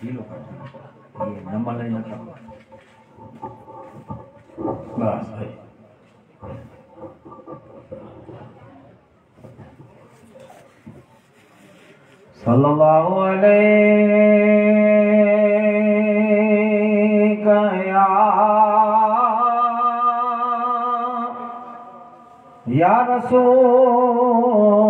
ઢીલો કાઢો એ નંબર લઈ નાખો બસ ભાઈ સલ્લલ્લાહુ અલૈકા યા યા રસૂલ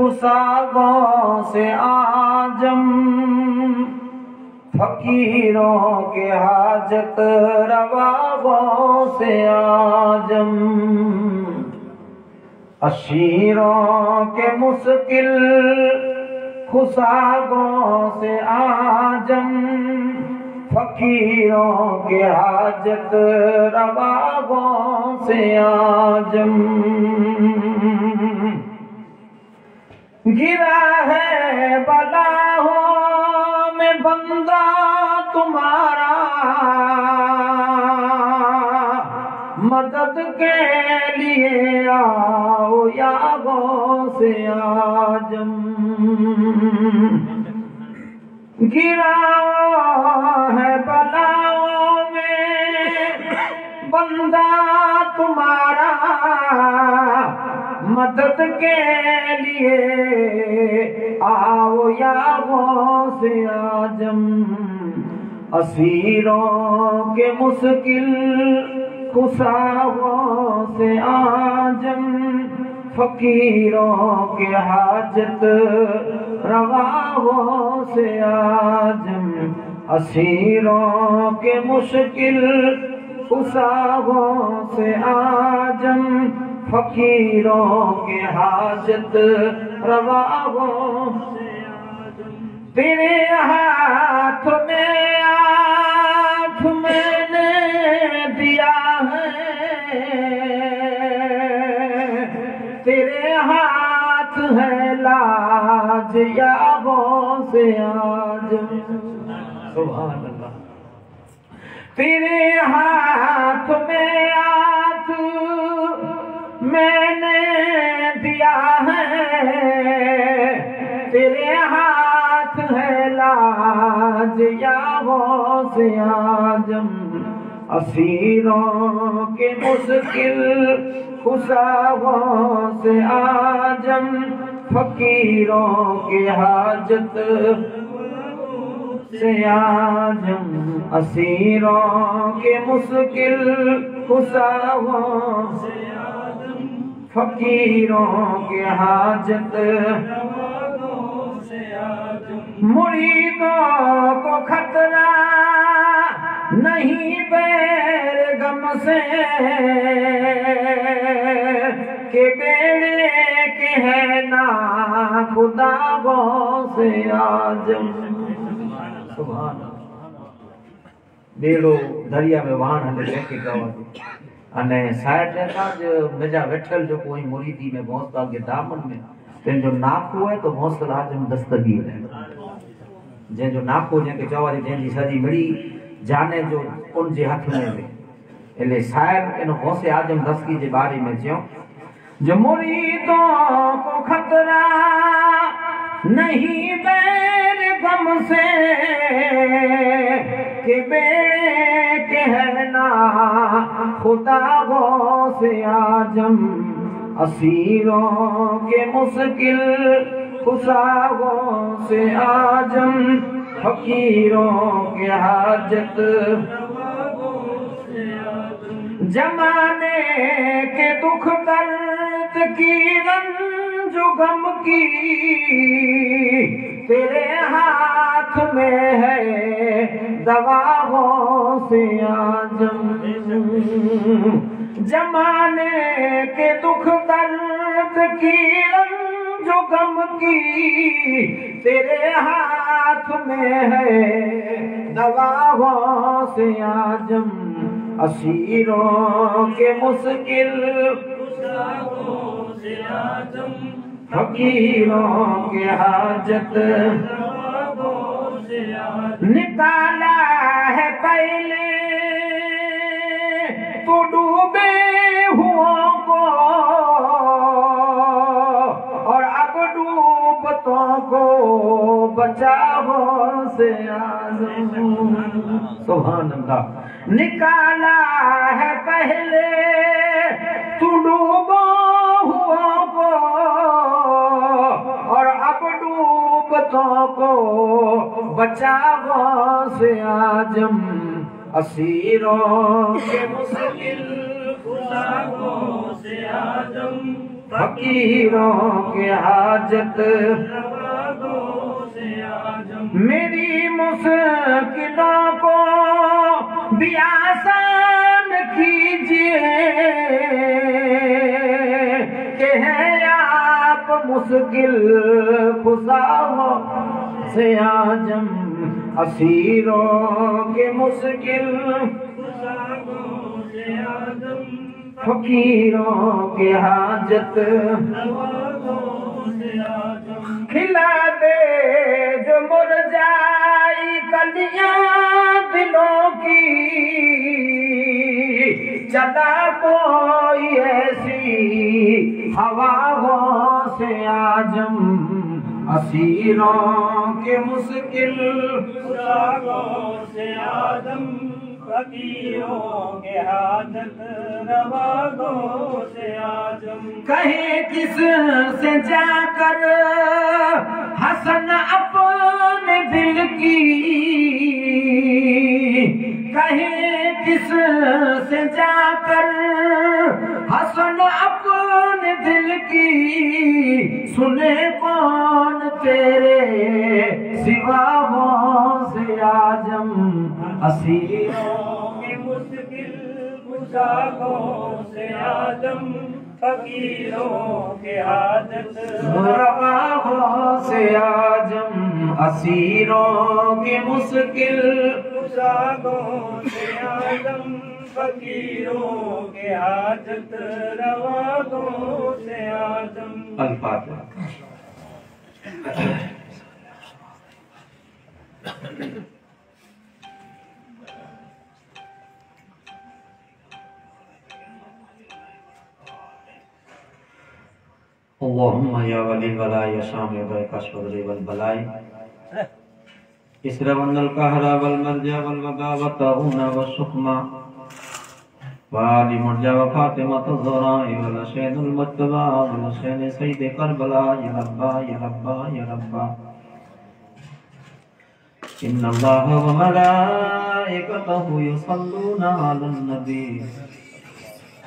खुशागों आजम फकीरों के हाजत रवाबों से आजम। अशीरों के मुश्किल खुशागों से आजम फकीरों के हाजत रवाबों से आजम गिरा है बलाहों में बंदा तुम्हारा। मदद के लिए आओ याबों से आज़म। गिरा है बलाओं में बंदा तुम्हारा। मदद के लिए आओ याबों से आज़म। असीरों के मुश्किल कुसावों से आज़म। फकीरों के हाजत रवाओं से आज़म। असीरों के मुश्किल कुसावों से आज़म। फकीरों के हाजत रवाओं से तेरे हाथ में आँख मैंने दिया है। तेरे हाथ है लाज याबों से आज। सुभान अल्लाह। तेरे हाथ में आँख मैंने दिया है तेरे हाथ है लाज याबों से आजम असीरों के मुश्किल खुशाबों से आजम फकीरों के हाजत से आजम। असीरों के मुश्किल खुशाबों से फकीरों के हाजत। मुरीदों को खतरा नहीं बैर गम से, के बेड़े के है ना खुदा से आज। बेड़ो दरिया में वाहन हमें लेके गवा अने साइड देखा जो मेजा वेठल जो कोई मुरीदी में भोंसला के दामन में जंहिंजो नाक हुए तो भोंसला आज़म दस्तगी है जंहिंजो नाक जंहिंखे चवारी जंहिंजी सॼी मिड़ी जाने जो उन जे हथ में हुई એટલે સાહેબ એનો હોસે આજમ દસકી જે બારી મેં જ્યો. જો મુરીદો કો ખતરા નહીં બેર ગમ સે के बेड़े के है ना। खुदा से आजम। असीरों के मुश्किल खुशागों से आजम। फकीरों के हाजत। जमाने के दुख दर्द की रंज गम की तेरे हाथ में है दवाओं से आजम जमाने के दुख दर्द की रंज गम की तेरे हाथ में है दवाओं से आजम असीरों के मुश्किल फकीरों के हाजत। निकाला है पहले तो डूबे हुओं को। और अब डूबतों को बचाओ से आज़म सुभान अल्लाह। निकाला है पहले डूबतों को बचाओ से आजम असीरों के मुश्किल गुलाबों से आजम फकीरों के हाजत मेरी मुश्किलों को भी आसान कीजिए कि है आप मुश्किल खुशाओं से आज़म, असीरों के मुश्किल, फकीरों के हाजत, खिला दे जो मुरझाई कलियाँ दिलों की। चला कोई ऐसी हवाओं से आज़म असीरों के मुश्किल से आदम फकीरों के हाजत रवागों से आजम कहे किस से जाकर हसन अपने दिल की कहे किस से जाकर हसन अपने दिल की, सुने कौन तेरे सिवा हो से आज़म असीरों मुसाफों से आदम फकीरों के हाजत रवाहों से आज़म असीरों के मुश्किल। मुसाफों से आदम फकीरों के हाजत रवागों से आदम अल्फातिहा इसरा बंदल कहरा वल मर्जा वल वगा वताउना वसुखमा वाली मर्जा व फातिमा तजरा वल शैन अल मतबा वल शैन सैद करबला या रब्बा या रब्बा या रब्बा इन्ना अल्लाह व मलाइकतहु यसल्लूना अलन नबी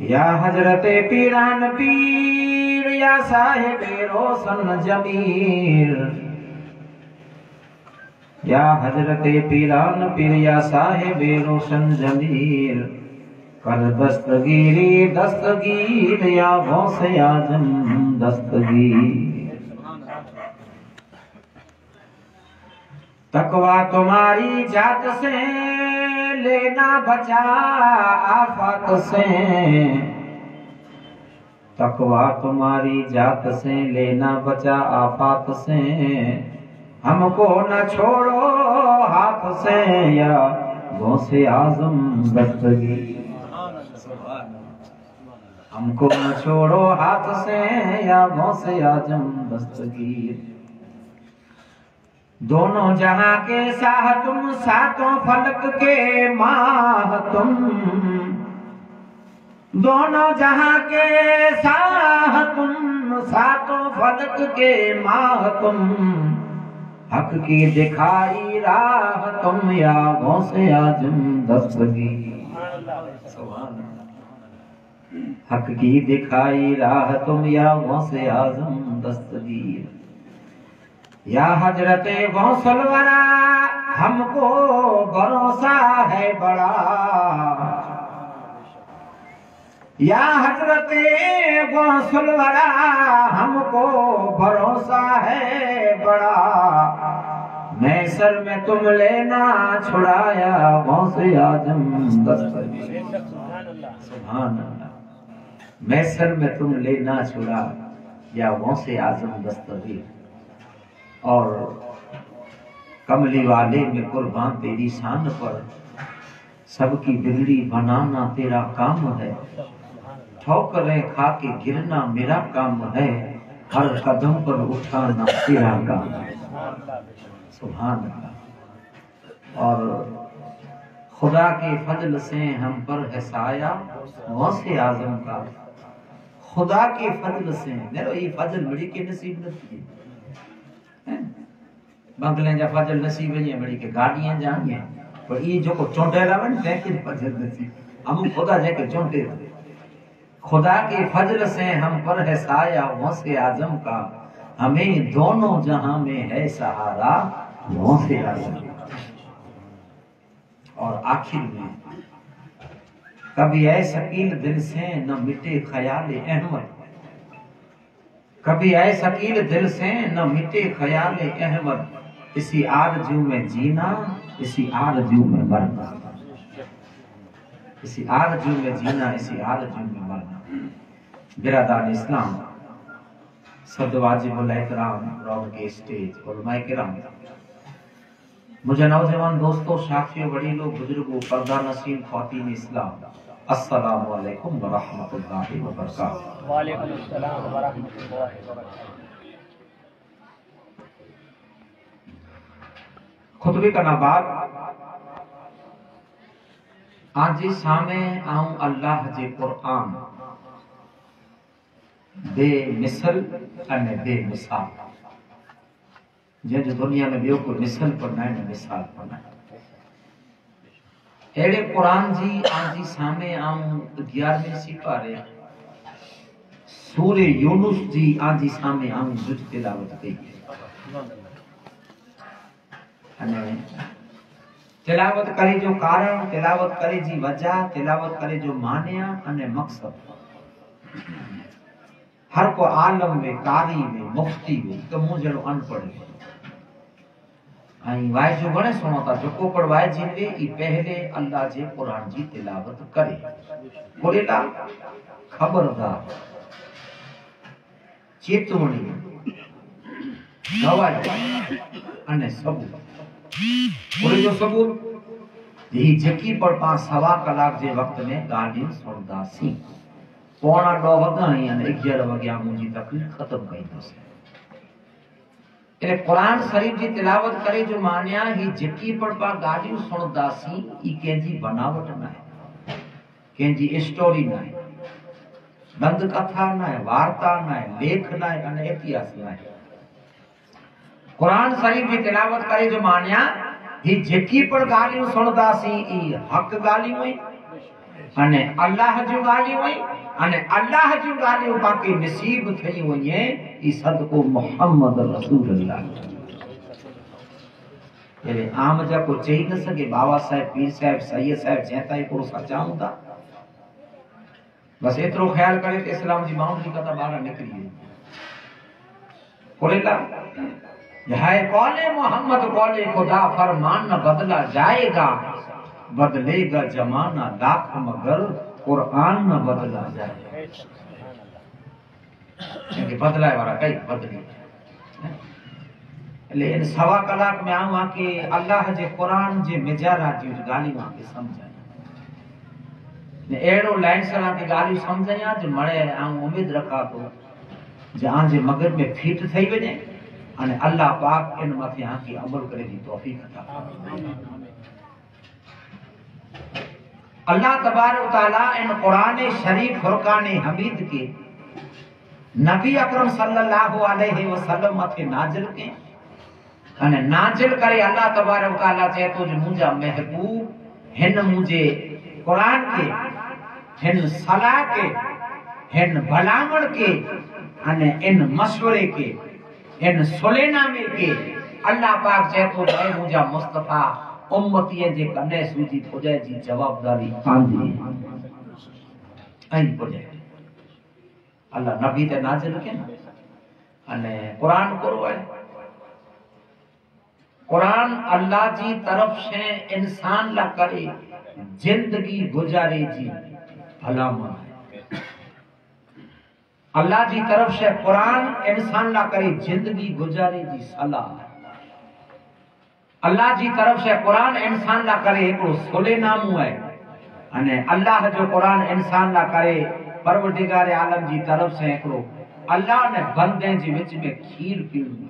या हजरत पीरान पीर या साहिब रोशन जमीर या हज़रत पीरान पीर या साहिब रोशन जमीर कर दस्तगीरी दस्तगीर या गौस आज़म दस्तगीर। तकवा तुम्हारी जात से, लेना बचा आफत से। तकवा तुम्हारी जात से, लेना बचा आफत से। हमको न छोड़ो हाथ से या गौसे आज़म दस्तगी हमको न छोड़ो हाथ से या गौसे आज़म दस्तगीर दोनों जहाँ के साह तुम, सातों फलक के माह तुम। दोनों जहाँ के साह तुम, सातों फलक के माह तुम। हक की दिखाई राह तुम या गौसे आज़म दस्तगी। हक की दिखाई राह तुम या गौसे आज़म दस्तगीर या हज़रत गौसलवरा हमको भरोसा है बड़ा। या हज़रत गौसलवरा हमको भरोसा है बड़ा। मैं सर में तुम लेना छुड़ाया गौस आज़म मैं सर में तुम लेना छुड़ा, या गौस आज़म दस्तगीर और कमली वाले में कुर्बान तेरी शान पर, सबकी बिगड़ी बनाना तेरा काम है। ठोकरें खा के गिरना मेरा काम है, हर कदम पर उठाना तेरा काम है। सुभान और खुदा के फजल से हम पर है साया गौसे आज़म का। खुदा के फजल से, मेरो ये फजल बड़ी के नसीब नथी बंगले जा फजल नसीब है, बड़ी के गाड़ियाँ जाएँगे। पर ये जो को चोंटे रहे न तेके फजल नसीब। हम खुदा जे के चोंटे खुदा के फजल से हम पर है साया गौसे आज़म का। हमें दोनों जहाँ में है सहारा गौसे आज़म। और आखिर में, कभी ऐ शकील दिल से न मिटे ख्याल अहमद। कभी ऐ शकील दिल से न मिटे ख्याल अहमद। इसी आरज़ू में जीना, इसी आरज़ू में मरना। इसी आरज़ू में जीना इसी आरज़ू में मरना। बिरादान इस्लाम। सद वाजिबुल एहतराम रौन के स्टेज और उलमाए किराम मुझे नौजवान दोस्तों साथियों बड़ी लोग बुज़ुर्गों पर्दा नसीम खातिन इस्लाम। अस्सलाम वालेकुम व रहमतुल्लाहि व बरकातहू वालेकुम अस्सलाम व रहमतुल्लाहि व बरकातहू खुतबे का नबाद। आज सामे आऊँ अल्लाह जे कुरान बेमिसल अने बेमिसाल जंहिंजो दुनिया में ॿियो कोई मिसल पर न आहे मिसाल पर न आहे। अहिड़े क़ुर जी आजी सामे आऊँ ग्यारहवें सिपारे सूरे यूनुस जी आजी सामे आऊँ जुज तिलावत कई। અને તિલાવત કરી જો કારણ, તિલાવત કરી જી વજા, તિલાવત કરી જો માન્યા અને મકસદ. હર કો આલમ મે, કારી મે, મુક્તિ મે, તો હું જણો અનપડ અહીં વાય જો ગણે સુણોતા, જો કો પણ વાય જીવે ઈ પહેલે અલ્લાહ જે કુરાન જી તિલાવત કરે. બોલેલા, ખબરદાર. ચેતવણી. નવાજ અને સબૂત. यही जकी पर पास सवा कलाक जे वक्त में गाडी गालियूं सुणंदासीं पौणा ॾह वॻा यानी ग्यारह वॻा मुंहिंजी तकलीफ़ खत्म कही दो से इन्हें कुरान शरीफ़ जी तिलावत करे जो मानिया ही जकी पर पा ॻाल्हियूं सुणंदासीं ई केजी बनावट ना है केजी स्टोरी ना है बंद कथा ना है, वार्ता ना है, लेख ना है अन इतिहास ना है। कुरान शरीफ की तिलावत करे जो मानिया ही जकी पर गालियूं सी, ई हक़ गाली हुई, अने अल्लाह जो गाली हुई, अने अलाह जूं गालियूं बाक़ी नसीब थी वञे ई सदको मोहम्मद रसूल अल्लाह ये आम जा को चई न सके, बाबा साहिब, पीर साहिब, सैयद साहिब जंहिं ताईं हिकिड़ो सचा हूंदा बसि एतिरो ख्याल करे त इस्लाम जी माण्हुनि जी कथा ॿाहिरां निकिरी वेंदी है कौले मोहम्मद, कौले खुदा फरमान न बदला जाएगा। बदलेगा जमाना लाख मगर कुरान न बदला जाएगा। क्योंकि बदला है वाला कई बदली। लेकिन सवा कलाक में आऊँ के अल्लाह जे कुरान, जे मिजारा, जी गाली वहाँ के समझाया ने एड़ो लाइसरा के गाली समझाया जो मड़े आऊँ उम्मीद रखा तो जहाँ जे मगर में फिट थई वने અને અલ્લાહ પાક એના માથે આખી અમલ કરેલી તોફીક હતા અલ્લાહ તબારક તઆલા એન કુરાન શરીફ ફુરકાન હમીદ કે નબી અકરમ સલ્લલ્લાહુ અલૈહિ વસલ્લમ માથે નાઝિલ કે અને નાઝિલ કરે અલ્લાહ તબારક તઆલા ચે તો જ મુજા મહેબૂબ હેન મુજે કુરાન કે હેન સલા કે હેન ભલામણ કે અને એન મશવરે કે इन सुलेनामे के अल्लाह पाक चए थो ऐ मुंहिंजा मुस्तफ़ा उम्मतीअ जे कॾहिं सूजी पुॼाए जी जवाबदारी पंहिंजी ऐं पुॼाए अल्लाह नबी ते नाज़िल कयनि अने क़ुरान करो आहे कुरान अल्लाह जी तरफ़ से इंसान ला करे ज़िंदगी गुजारे जी भलामण है अल्लाह जी तरफ़ से कुरान इंसान ला करे, ज़िंदगी गुजारे जी सलाह। अल्लाह जी तरफ़ से कुरान इंसान ला करे हिकिड़ो सुलेनामो आहे अने अल्लाह जो कुरान इंसान ला करे, परवरदिगार आलम जी तरफ़ से हिकिड़ो, अल्लाह ने बंदे जे विच में खीर पीअणो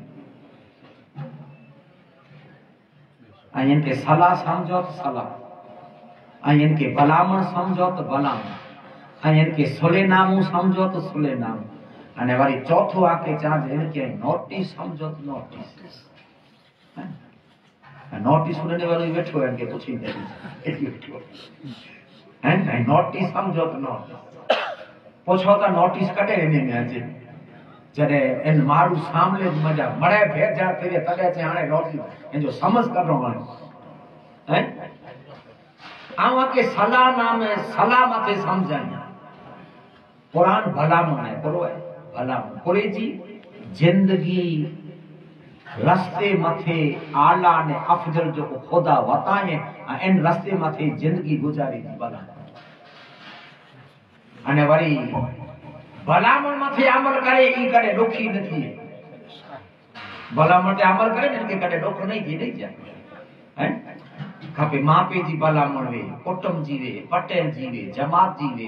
ऐं इनखे सलाह सम्झो त सलाह। ऐं इनखे भलामण सम्झो त भलामण। ऐं इनखे सुलेनामो सम्झो त सुलेनामो अने वरी चौथो आके चवां इनखे नोटिस सम्झो त नोटिस नोटिस उन्हनि वारो वेठो आहे इनखे पुछींदे एतिरी वेठो है ऐं नोटिस सम्झो त नोटिस पुछो त नोटिस कॾहिं हिन में अचे जॾहिं इन माण्हू सामने मज़ा मड़े भेजा थिए तॾहिं अचे हाणे नोटिस हिनजो समझ कढणो हाणे हैं आऊँ आके सलाह नाम सलाह मथे कुरान भलामण आहे पूरो आहे भलामण पूरे जी, ज़िंदगी रस्ते मथे आला ने अफजल जो खुदा वताए इन रस्ते मथे ज़िंदगी गुजारे थी भला अने वरी भलामण मथे अमल करे, ई कॾहिं ॾुखी न थिए। भलामण ते अमल करे इनखे कॾहिं ॾुख नहीं थी नहीं जाए। हैं खपे, माँ पे जी भलामण वे, कुटुंब जी वे पटेल जी वे, जमात जी वे।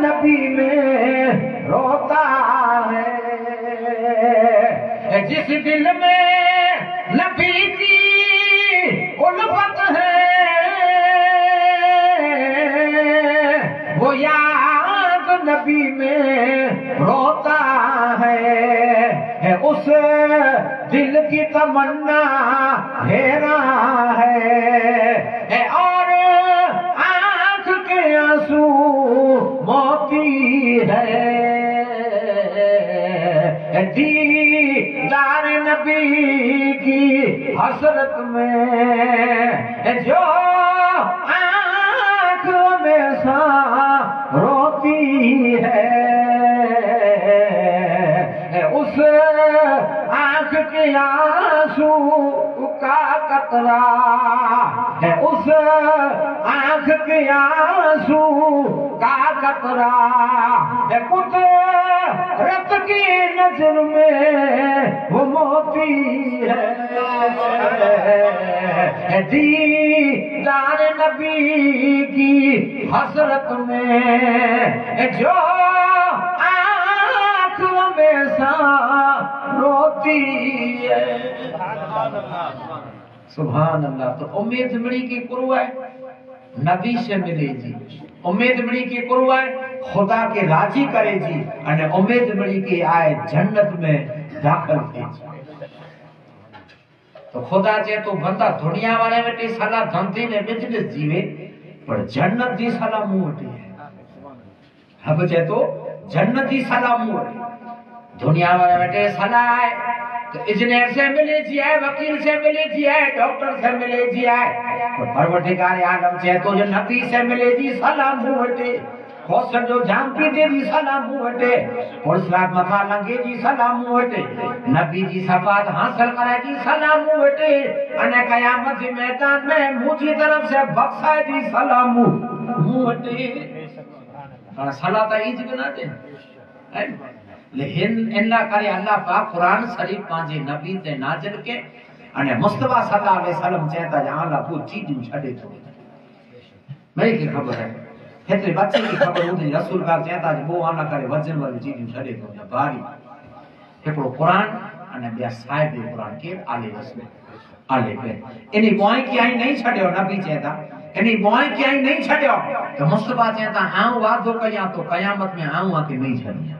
नबी में रोता है। जिस दिल में नबी की उल्फत है वो याद नबी में रोता है। उस दिल की तमन्ना हेरा है। और के आंसू मोती है। दीदार नबी की हसरत में जो आंख हमेशा रोती है। उस आंख के आंसू का कतरा है उस आंख के आंसू का कतरा है कुदरत की नजर में वो मोती है। दीदार नबी की हसरत में जो आंख हमेशा रोती है। सुभान अल्लाह तो उम्मीद मिली की कुरु है, नबी से मिले जी उम्मीद मिली की कुरु है, खुदा के राज़ी करे जी अने उम्मीद मिली की आए जन्नत में दाखिल थे तो खुदा चे तो बंदा दुनिया वाले वटि सलाह धंधी ने बिज़नेस जीवे, पर जन्नत जी सलाह मुँह है। अब चे तो जन्नत जी सलाह मुँह वटि दुनिया वटि सलाह है तो इंजीनियर से मिले जी है वकील से मिले जी है डॉक्टर से मिले जी है। तो परवरदिगार आलम से तो जो नबी से मिले जी सलाह मुंह वटि। कौशल जो जाम पी दे जी सलाह मुंह वटि। पुलिस रात मथा लंघे जी सलाह मुंह वटि। नबी जी सफात हासिल करे जी सलाह मुंह वटि। अने कयामत जे मैदान में मुंहिंजी तरफ से बख्शाए जी सलाह मुंह वटि। हाणे सलाह त ई जी न दे लेकिन इन करे अल्लाह पाक कुरान शरीफ पंहिंजे नबी ते नाज़िल के अने मुस्तफ़ा सल्लल्लाहु अलैहि वसल्लम चए था अल्लाह को चीजूं छॾे थो भई खे ख़बर आहे हेतिरे बचे खे ख़बर हूंदी रसूल पाक चए था बो अल्लाह करे वज़न वारी चीजूं छॾे थो या भारी हिकिड़ो क़ुरान अने ॿिया साहिब क़ुरान केरु? आले रसूल। आले पे। इन मोई की आई नहीं छॾियो नबी चए था इन मोई की आई नहीं छॾियो त मुस्तफ़ा चए था आऊँ वादो कयां तो क़यामत में आऊँ आके नहीं छॾियाँ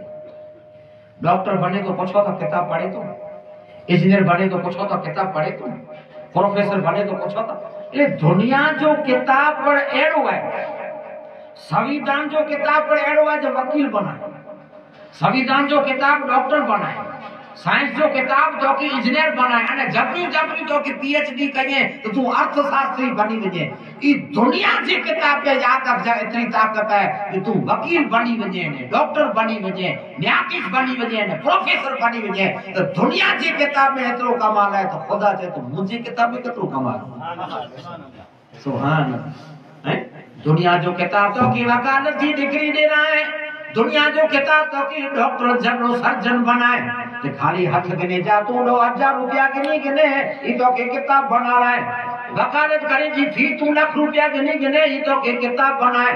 डॉक्टर बने तो पूछो तो किताब पढ़े तो इंजीनियर बने तो पूछो तो किताब पढ़े तो प्रोफेसर बने तो पूछो तो ये दुनिया जो किताब पर एड़ो है संविधान जो किताब पर एड़ो है जो वकील बना संविधान जो साइंस जो किताब तो की इंजीनियर बनाए, अने जबरी जबरी तो की पीएचडी कजे तो तू अर्थशास्त्री बनी वञे। ई दुनिया जी किताब पे याद रख जा इतनी ताकत है कि तू वकील बनी वञे ने डॉक्टर बनी वञे, न्यायाधीश बनी वञे ने प्रोफेसर बनी वञे। तो दुनिया जी किताब में एतिरो कमाल है तो खुदा चए तो मुंहिंजी किताब में केतिरो कमाल सुभान हैं दुनिया जो किताब तो की वकालत जी डिग्री ॾिना है। दुनिया जो किताब तो की डॉक्टर जनरल सर्जन बनाए। ते खाली हथ गिने, जा तू नो हज़ार रुपया गिने गिने ई तो के किताब बना रहा है वकालत करे जी फ़ी तू लाख रुपया गिने गिने ई तो के किताब बनाए।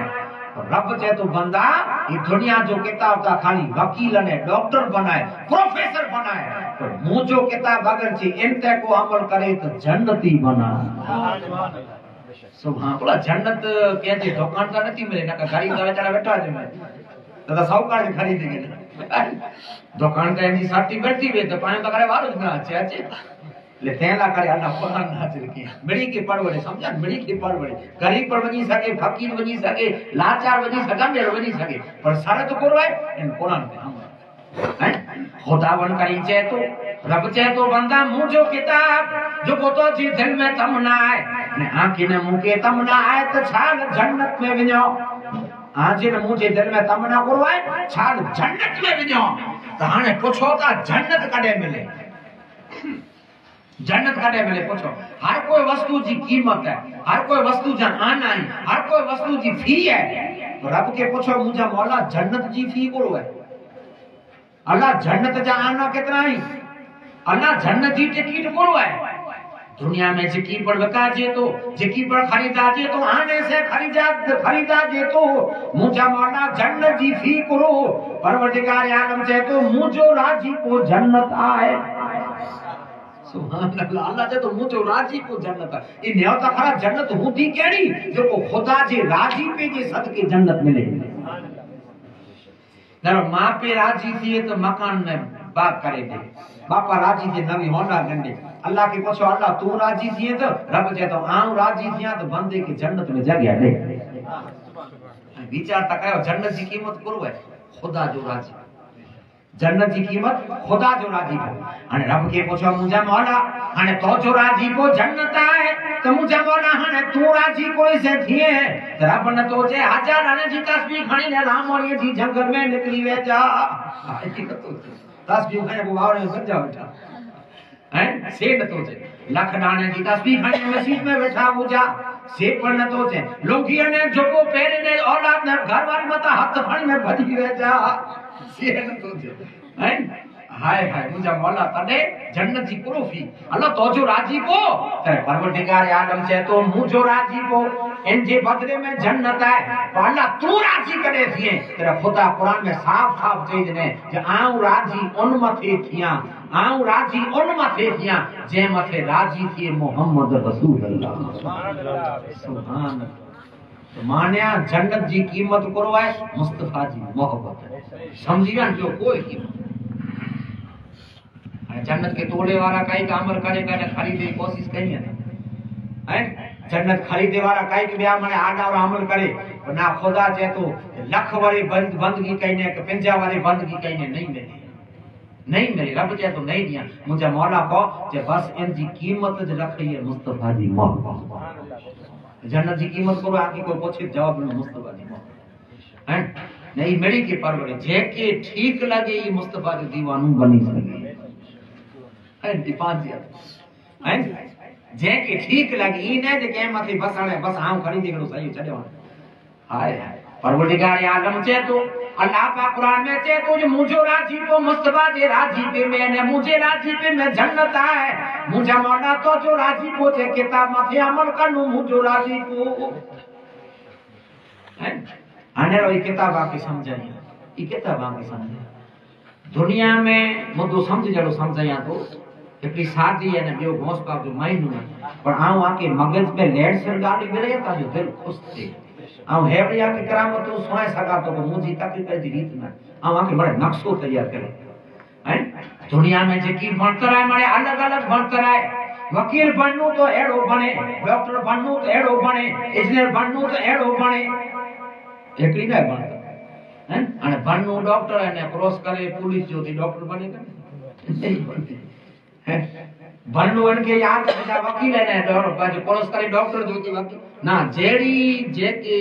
रब चए तो बंदा, ई दुनिया जो किताब ता खाली वकील ने डॉक्टर बनाए, प्रोफेसर बनाए। तो मुँह जो किताब अगर जी इनते को अमल करे तो जन्नती बना। सुभान बोला जन्नत के जे दुकान का नहीं मिले ना गाड़ी है में तो खरीद के दुकान का इनकी साटी बैठी हुई तो पानी तो करे वारो ना अच्छे अच्छे। ले तेला करे अल्लाह कुरान नाजिल किया मिड़ी के पड़वड़े समझा? मिड़ी के पड़वड़े गरीब पर वनी सके, फकीर वनी सके, लाचार वनी सके मेर वनी सके। पर सारे तो करवाए, इन कुरान पे हम। हैं? खुदावन करी चे तो रब चे तो बंदा मुँह जो किताब, जो को तो जी दिल में तमना है। ने आंखी ने मुँह के तमना है तो छाल जन्नत में विञो आजे ने मुँह दिल में तमना करवाए, छाल जन्नत में विञो तो हाने पुछो ता जन्नत कॾहिं मिले। जन्नत कॾहिं मिले, पुछो। हर कोई वस्तु जी कीमत है, हर कोई वस्तु जा आना है हर कोई वस्तु जी फ़ी है। तो रब के पुछो मुंहिंजा मौला जन्नत जी फ़ी कोड़ो है अल्लाह जन्नत जा आना कितना है। अल्लाह जन्नत जी टिकट कोड़ो है दुनिया में जिकी पर विकाजे तो जिकी पर खरीदा जे तो आने से खरीदा खरीदा जे तो मुझा मौला जन्नत जी फ़ी करो। परवरदिगार आलम जे तो मुझो राज़ी को जन्नत आए। सुभान अल्लाह अल्लाह जे तो मुझो राज़ी को जन्नत आहे ई न्योता खरा जन्नत हूंदी कहिड़ी जेको ख़ुदा जे राज़ी पे जे सदके जन्नत मिले। सुभान न माँ पे राज़ी थिए त मकान में बाग करे दे। बापा राज़ी थे नवी होंडा गंडे। अल्लाह के पुछो अल्लाह तू राज़ी थिए त रब चए तो आऊँ राज़ी थिया त बंदे के जन्नत में जॻह ॾे वीचार त कयो जन्नत जी क़ीमत कुरो है? ख़ुदा जो राज़ी। जन्नत जी कीमत खुदा जो राज़ी को हाणे रब के पुछो मुंहिंजा मौला हाणे तो जो राज़ी को जन्नत आहे त मुंहिंजा मौला हाणे तू राज़ी कोई से त रब न तो जे हज़ार हाणे जी तस्बीह खणी ने रामोड़ीअ जी जंगल में निकरी वे जा। तस्बीह खणी वावरे में समझा वेठा हैं? से न तो जे लख दाने जी तस्बीह खणी मस्जिद में वेठा हुजा से पर न तो जे लोकीअ ने जेको पहिरे ने औलाद ने घर वारी मथा हथ खणी में भॼी वे जा से न तो जे हैं हाय हाय मुंहिंजा मौला तॾहिं जन्नत जी पूरो फ़ी अल्लाह तोजो राज़ी को त परवरदिगार आलम चए तो मुंहिंजो राज़ी को इन जे बदले में जन्नत पर अल्लाह तू राज़ी कॾहिं थिए तेरा खुदा कुरान में साफ़ साफ़ चई ॾिने जे आऊँ राज़ी उन मथे थियाँ आऊँ राज़ी उन मथे थियाँ, जंहिं मथे राज़ी थिए मोहम्मद रसूल अल्लाह सुभान। तो मानिया, जन्नत जी कीमत करो आहे मुस्तफ़ा जी मोहब्बत। समझी विया जो कोई कीमत जन्नत के तोड़े वाला काई का अमल करे करे खरीदे जी कोशिश कई है हैं? जन्नत खरीदे वाला काई के बिया मने आडा और अमल करे ना खुदा जे तो लख वाली बंद बंदगी कई ने, के पिंजा वाली बंदगी कई ने, नहीं मिले। नहीं मिले रब जे तो नहीं दिया। मुझे मौला को जे बस इन जी कीमत ज रखी है मुस्तफ़ा जी मोहब्बत जन्नत जी कीमत को आके कोई पूछे, जवाब में मुस्तफ़ा जी मोहब्बत हैं? नहीं मिड़ी के परवरे जेके ठीक लगे, ये मुस्तफ़ा जो दीवानू बनी सके। हैं दीपान जी हैं? जेके ठीक लगे ई ने जे के मथे बस बस आऊँ खणी थी करो सही छॾियो हाय हाय। परवरदिगार आलम चए तो अल्लाह पाक कुरान में चए तो जो मुझो राज़ी को मुस्तफ़ा जे राज़ी पे में मुझे राज़ी पे में जन्नत है। मुझा मौला तो जो राज़ी को जे किताब मथे अमल करनु, मुझो राज़ी को। हैं? रो किताब आके समझाई ई किताब आके समझाई दुनिया में मुद्दो समझ जड़ो समझाया तो हिकिड़ी शादी है न ॿियो घोंस पाप जो महीनो आहे पर आऊँ आके मगज में लैंड सेल ॻाल्हि मिले त जो दिलि ख़ुशि थिए सघां थो मुंहिंजी तकलीफ़ जी रीत न ऐं आके बड़े नक्शो तयारु करे। हैं? दुनिया में जेकी बणतर आहे माने अलॻि अलॻि बणतर आहे वकील बनू तो अहिड़ो बणे डॉक्टर बनू तो अहिड़ो बणे इंजीनियर बनू तो अहिड़ो बणे हिकिड़ी न आहे हैं? हाणे बनू डॉक्टर आहे क्रॉस करे, पुलिस जो थी डॉक्टर बने करे याद बजा वकील है ना और पंहिंजो क्रॉस करे डॉक्टर जो थी वकील ना जहिड़ी जेके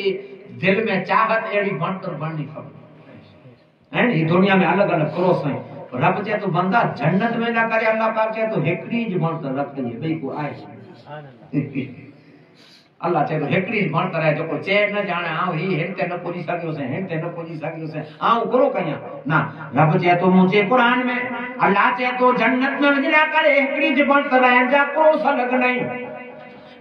दिल में चाहत एड़ी बंटर बननी खबर हैं ये दुनिया में अलग अलग क्रॉस है रब चए तो बंदा जन्नत में ना करे अल्लाह पाक चए तो एकड़ी ज बणतर रख ॾिजे भाई को आहे अल्लाह चए थो हिकिड़ी बणतर आहे जेको चए न ॼाणे आउं ही हिन ते न पुॼी सघियुसि हिन ते न पुॼी सघियुसि आउं गुरू कयां न, रब चए थो मुंहिंजे क़ुर में, अल्लाह चए थो जन्नत में वञा करे हिकिड़ी ज बणतर आहे जा क्रोस लॻंदई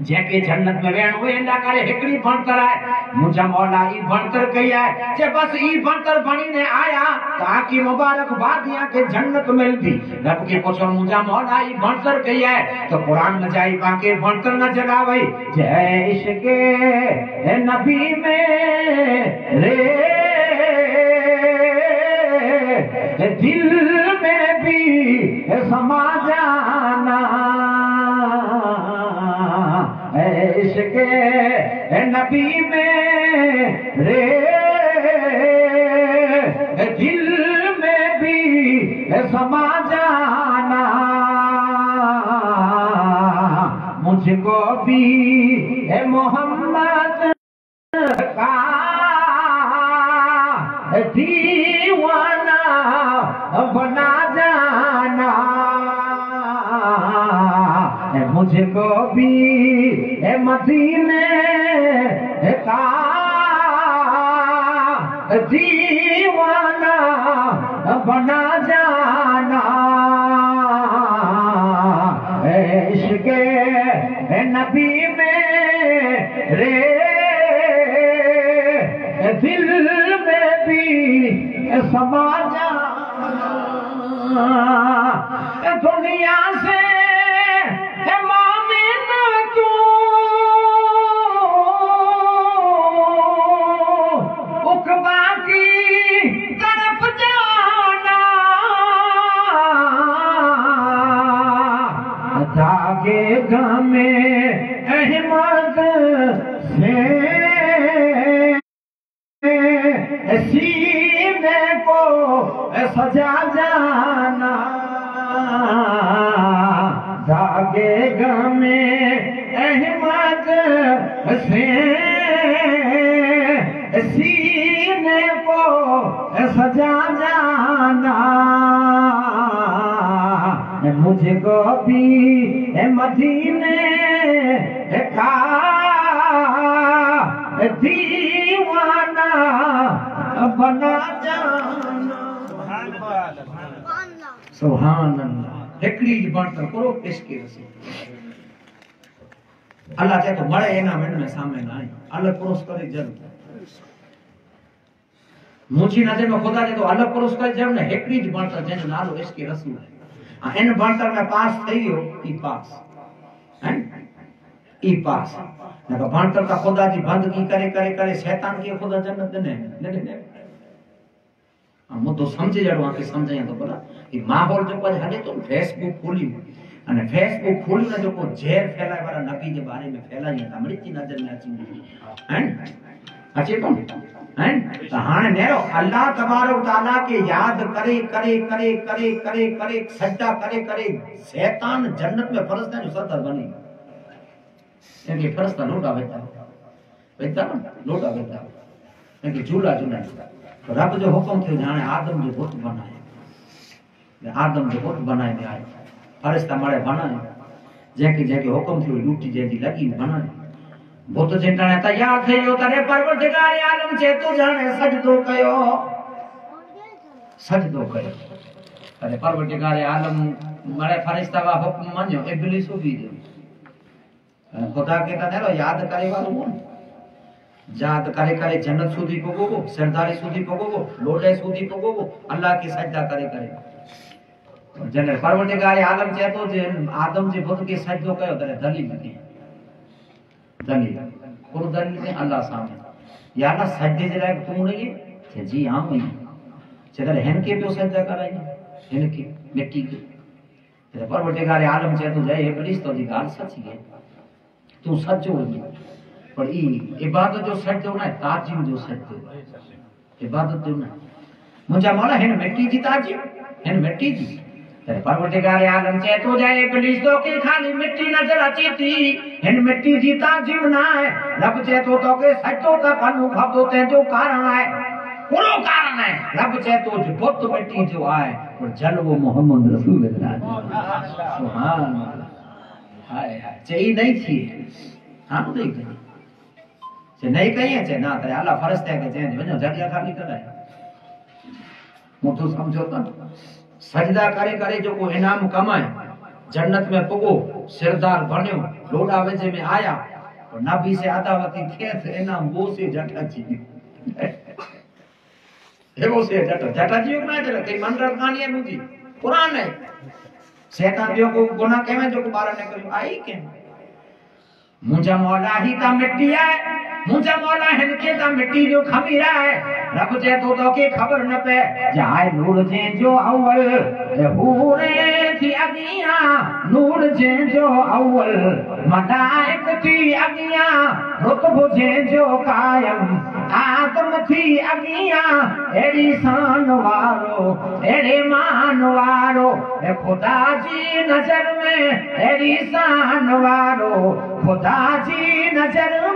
जंहिंखे जन्नत में वेहणो हुए इन करे हिकिड़ी बणतर आहे मुंहिंजा मौला ई बणतर कई आहे जे बसि ई बणतर बणीने आया ताकी मुबारकबाद या के जन्नत मिलदी। रब के पुछो मुंहिंजा मौला ई बणतर कई आहे त क़ुर में जाई पाके बणतर न जॻावई जय इश्क नबी में रे। दिल में भी समा जाना। नबी में रे। दिल में भी समा जाना। मुझको भी है मोहम्मद का। दीवाना बना जाना। मुझको भी है मदीने का दीवाना बना जाना। इश्क नबी में रे दिल में भी समा जाना। दुनिया से सजा जाना धागे गमे अहमद से सीने को सजा जाना मुझको भी मदीने का दीवाना। बना सुभान अल्लाह हिकिड़ी ज बणतर करो, इसके रसी अल्लाह चए तो मरे एना मन में सामे ना आई अलग पुरुष करे ज़रूर मुंहिंजी नज़र में ख़ुदा चए तो अलग पुरुष करे ज़रूर न हिकिड़ी ज बणतर जंहिंजो नालो इसके रसूल आहे ऐं इन बणतर में पास થઈ वियो ई पास। हैं? ई पास। न तो बणतर का ख़ुदा जी बंदगी करे करे करे, शैतान खे ख़ुदा जन्नत ॾिने न ॾिने मुद्दो सम्झ जहिड़ो आहे की सम्झायां थो भला ही माहौल अॼु हले थो न फेसबुक खोलियूं अने फेसबुक खोलियूं न जेको ज़हर फैलाए वारा नबी जे बारे में फैलाइनि था मृत्यु नज़र में अची वञे हैं अचे थो न हैं त हाणे नेरो अल्लाह तबारक ताला के याद करे करे करे करे करे करे सजदा करे करे शैतान जन्नत में फरिश्ता जो सरदार बनी इनके फरिश्ता लोटा वेता वेता लोटा वेता इनके झूला झूला तो रब जो हुकुम थियो जाने आदम जो बुत बनाए આદમ જેવો બનાવીને આવ્યો ફરજ તમારે ભણાય જેકી જેકી હુકમ થયું ડ્યુટી જેથી લગી ભણાય ભૂત ચિંતણે તૈયાર થયો તારે પરવરદિગાર આલમ છે તું જાણે સજદો કયો સજદો કયો અને પરવરદિગાર આલમ મળે ફરિશ્તા હુકમ માન્યો ઇબલીસ ઉભી રહ્યો ખુદા કહેતા થયો યાદ કરે વાળું કોણ જાત કરે કરે જન્નત સુધી પોગોગો સરદારી સુધી પોગોગો લોડે સુધી પોગોગો અલ્લાહ કી સજદા કરે કરે जने परवरदिगार आलम चेतो जे आदम जे बुत के सजदो कयो तने दलील नहीं दलील कोन दलील ने अल्लाह सामने या अल्लाह सजदे जे लायक तू नहीं है जी हाँ मैं चकर हन के तो सजदा कराई हन के मिट्टी के तेरे परवरदिगार आलम चेतो जाए इब्लिस तो दी गाल सच है तू सच्चो है पर ई इबादत जो सजदो न ताजीम जो सजदो इबादत जो न मुंहिंजा मौला हिन मिट्टी जी ताजीम हिन मिट्टी जी परवटगार से तो जाए, पुलिस दो की खाली मिट्टी नज़र अची थी हिन मिट्टी जीता जीवना है, रब चे तो तो के सचो का कनु खबो ते जो कारण है। पूरो कारण है, रब चे तो बुत मिट्टी जो आए, और जल वो मोहम्मद रसूल अल्लाह सुभान हाय हाय चई नहीं थी। हाँ नहीं कही। से नहीं कही है ना तेरे अल्लाह फ़र्ज़ ते के जे वजो जड़ खाली करे मु तो समझो तो। सजदा करे करे जो को इनाम कमाए। जन्नत में पुगो, सिरदार बन्यो लोडा वेझे में आया और नबी से आदावती खेस इनाम, वो से जटा जी हे वो से जटा जटा जी ना जटा कई मनरत कहानी है मुजी कुरान है। शैतान जो को गुना केवे जो को बारे ने करियो आई के मुजा मौला ही ता मिट्टी है। मुझा मौला हन के ता मिट्टी जो खमीरा है रब जे तो तो के खबर न पे जाए नूर जे जो अव्वल हूरे थी अगिया नूर जे जो अव्वल मटा एक थी अगिया रुत बुझे जो कायम आत्म थी अगिया एड़ी शान वारो एड़े मान वारो ए खुदा जी नजर में एड़ी शान वारो खुदा जी नजर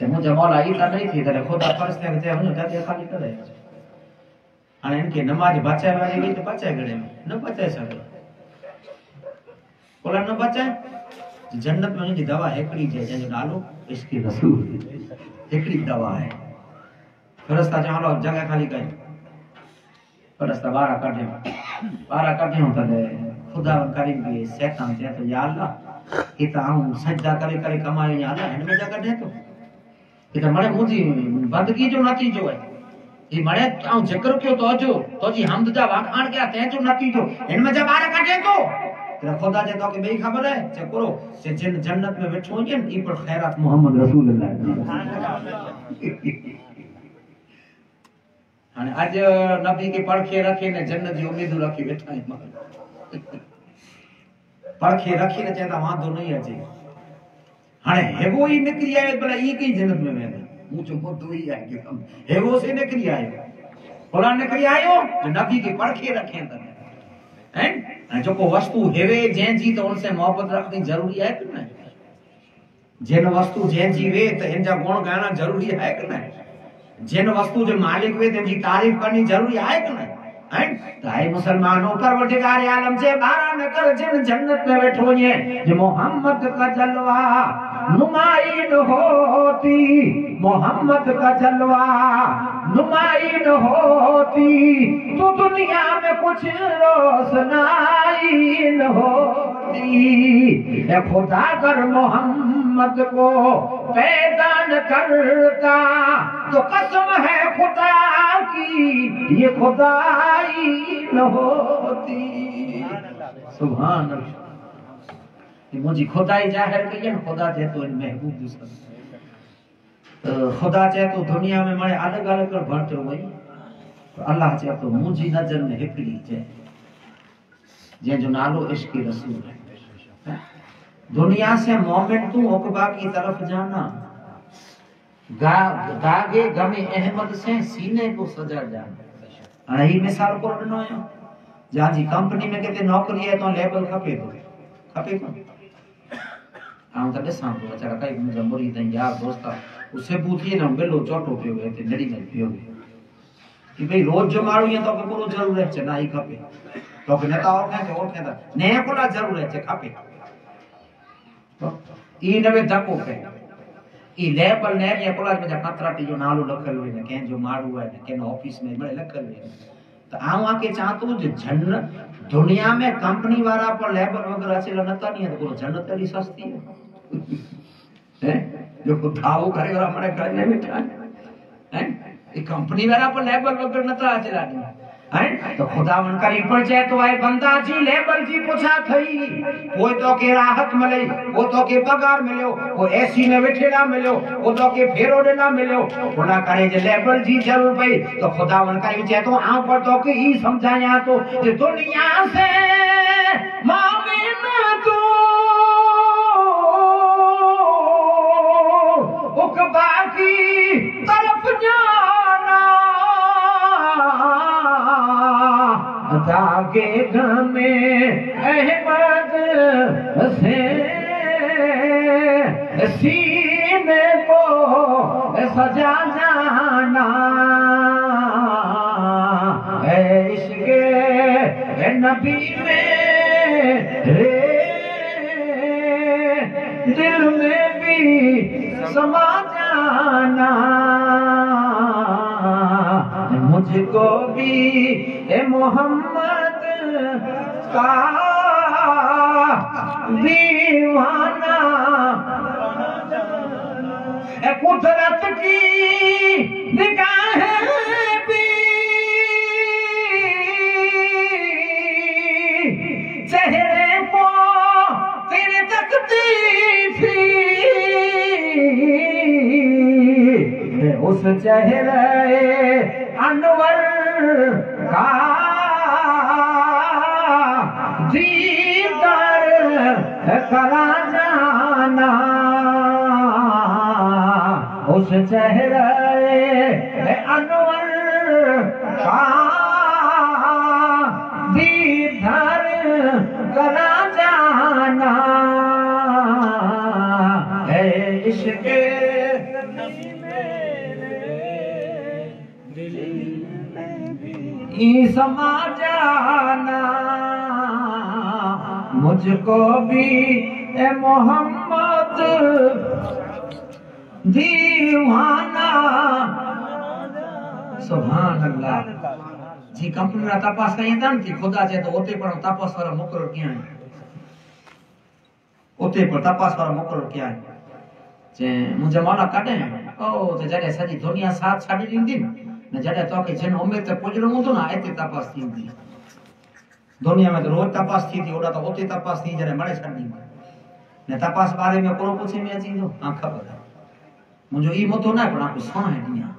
चमो जमाल आई ता नहीं थी तले खुदा फ़र्ज़ ने जे वञो जॻह ख़ाली करे हाणे इनखे नमाज़ बचाए वारी हुई त बचाए घणे में न बचाए सघे कोला न बचाए जन्नत में उनजी दवा हिकिड़ी जे जंहिंजो नालो इश्क रसूल हिकिड़ी दवा आहे फरस्ता चवण हलो जॻह ख़ाली कयूं फरस्ता ॿारहं कढियूं ॿारहं कढियूं तॾहिं ख़ुदा करीम खे शैतान चए थो या अल्लाह ही त आऊँ सजदा करे करे कमायो या अल्लाह हिन में जा ही त मणे मुंहिंजी बंदगी जो नतीजो आहे ही मणे आऊँ ज़िक्र कयो तो जो हमद जा वाखाण कया तंहिंजो नतीजो हिन में जब जा ॿार कढे थो त ख़ुदा जे तोखे ॿई ख़बर आहे जे कुरो जे जिन जन्नत में वेठो हुजनि ई पर ख़ैरात मोहम्मद रसूल हाणे अॼु नबी खे पड़खे रखे ने जन्नत जी उमेदूं रखी वेठा आहियूं पड़खे रखी न चवंदा वांदो नहीं अचे हाणे हेवो ई निकिरी आयो भला ई कई जन्नत में वेंदा मूं चयो ॿुधो ई आहे कि कम। हेवो से निकिरी आयो क़ुर निकिरी आयो जो नबी खे पड़खे रखे त हैं? ऐं जेको वस्तु हेवे जंहिंजी त उनसे मोहबत रखणी ज़रूरी आहे कि न जिन वस्तु जंहिंजी वे, त हिन जा गुण ॻाइणा ज़रूरी आहे कि न जिन वस्तु जो मालिक वे तंहिंजी तारीफ़ करणी ज़रूरी आहे कि न हैं? त मुसलमानों परवरदिगार आलम जे ॿारहं न जिन जन्नत में वेठो वञे जे मोहम्मद का जलवा। होती मोहम्मद का जलवा नुमाइंद होती। तो दुनिया में कुछ रोशनाई न होती। ए खुदा कर मोहम्मद को पैदा न करता तो कसम है खुदा की ये खुदाई न होती। सुभान अल्लाह ये मुझी खुदाई ज़ाहिर कई है, खुदा चए तो महबूब दूसरा तो खुदा चए तो दुनिया में माने अलग अलग कर भरत वई तो अल्लाह चए तो मुझी नज़र में हिकड़ी चए जंहिंजो नालो इश्क रसूल है। दुनिया से मोमिन तू उकबा की तरफ़ जाना। गा दागे गमे अहमद से सीने को सजा जाना। हाणे ही मिसाल को ॾिनो आहियाँ जंहिंजी कंपनी में किथे नौकरी आहे तो लेबल खपे थो खपे कोन? त मुंहिंजा मुरीद आहिनि यार दोस्त आहे उसे बूथी न बिलो चोटो पियो हुयो हिते नड़ी में पियो हुयो कि भई रोज जो माण्हू ईअं तोखे पूरो ज़रूरु अचे ना ई खपे तोखे न था ओळखें त ओळखें त न कोला ज़रूरु अचे खपे। ई न वे धको कए ई लेबल ने या कोला में कंत्राटी जो नालो लखल हुए न कंहिंजो माण्हू आहे न कंहिं ऑफ़िस में मिड़े लखल हुए त आवा चाह थो जो जन्न दुनिया में कंपनी वाला पर लेबर वगैरह से नथा नहीं है तो जन्नत तेरी सस्ती है। हैं? जो दावो करे और हमारे घर में बैठा है? हैं ये कंपनी वाला पर लेबर वगैरह नथा आ चला हैं तो खुदा उन करी पर जे तो आए बंदा जी लेबर जी पूछा थई वो तो के राहत मिले वो तो के पगार मिले वो एसी में बैठेला मिले वो तो के फेरो देना मिले उना करे जे लेबर जी जरूर पई तो खुदा उन करी जे तो आ पर तो के ई समझाया तो जे दुनिया से मोमिन तू पाके गामे अहमद से सीने को सजा जाना। है इश्क नबी में रे। दिल में भी समा जाना। मुझको भी ए मोहम्मद दीवाना। ए कुदरत की निगाहें भी चेहरे उस चेहरे अनवर का करा जाना। चेहरे चहिरे अनवर दीधर करा जाना। देशी ई समाज मुझको भी, ए मोहम्मद, दीवाना। सुभान अल्लाह जी, कंपनी ना तपास कई था कि खुदा जे तो ओते पर तपास वाला मुकरर किया है? ओते पर तपास वाला मुकरर किया है? जे मुझे मौला कढे ओ, ते जॾहिं सॼी दुनिया साथ छॾे ॾींदी न? जॾहिं तोखे जिन उमेद ते पुॼणो हूंदो न हिते तपास थींदी दुनिया में तो रोज तपास थी थी ओड़ा तो ओते तपास थी, जरे मरे में। ने तपास बारे में कोनो पूछे में अची जो हाँ ख़बर है। मुझे ई मतो ना, पण आपको सुना है दुनिया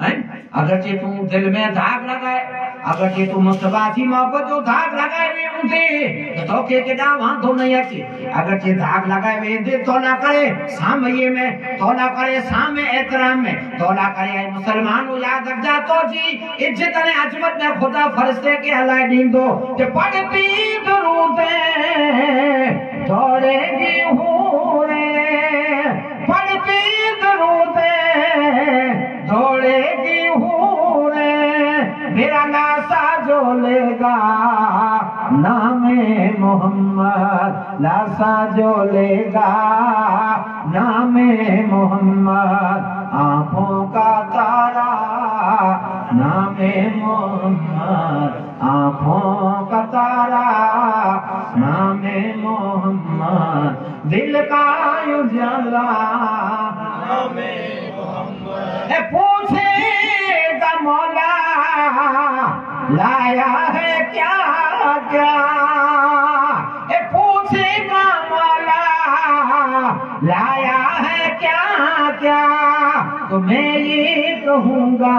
हैं? अगर जे तू दिल में दाग लगाए अगर जे तू मुस्तफ़ा जी मोहब्बत जो दाग लगाए वे उनते तो तोखे केॾा वांधो नहीं अचे अगर जे दाग लगाए वेंदे तो ना करे सामये में तो ना करे सामे एहतराम में तो ना करे ऐं मुसलमानो याद रखजा तो जी, इज़्ज़त ने अजमत में खुदा फरिश्ते के हलाए ॾींदो कि पढ़ती दुरूदे दौड़ेगी हूरे पढ़ती दुरूदे दौड़ेगी हूरे मेरा नासा जो लेगा नामे मोहम्मद लासा जो लेगा नामे मोहम्मद आँखों का तारा नामे मोहम्मद आँखों का तारा नामे मोहम्मद दिल का उजाला है पूछेगा मौला लाया है क्या क्या? है पूछेगा मौला। लाया है क्या क्या? तो मैं ये कहूँगा,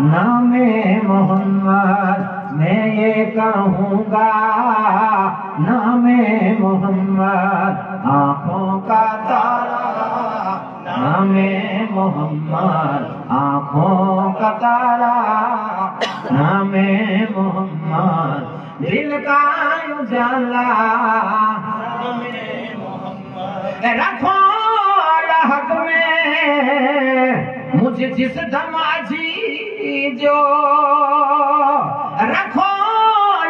नामे मोहम्मद, मैं ये कहूँगा, नामे मोहम्मद, आँखों का तारा, नामे मोहम्मद। उजाला रखो लहक में मुझे जिस दमाजी जो रखो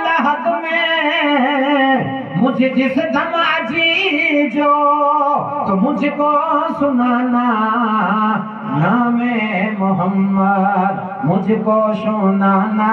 लहक में मुझे जिस दमाजी जो तो मुझको सुनाना नामे मोहम्मद मुझको सुनाना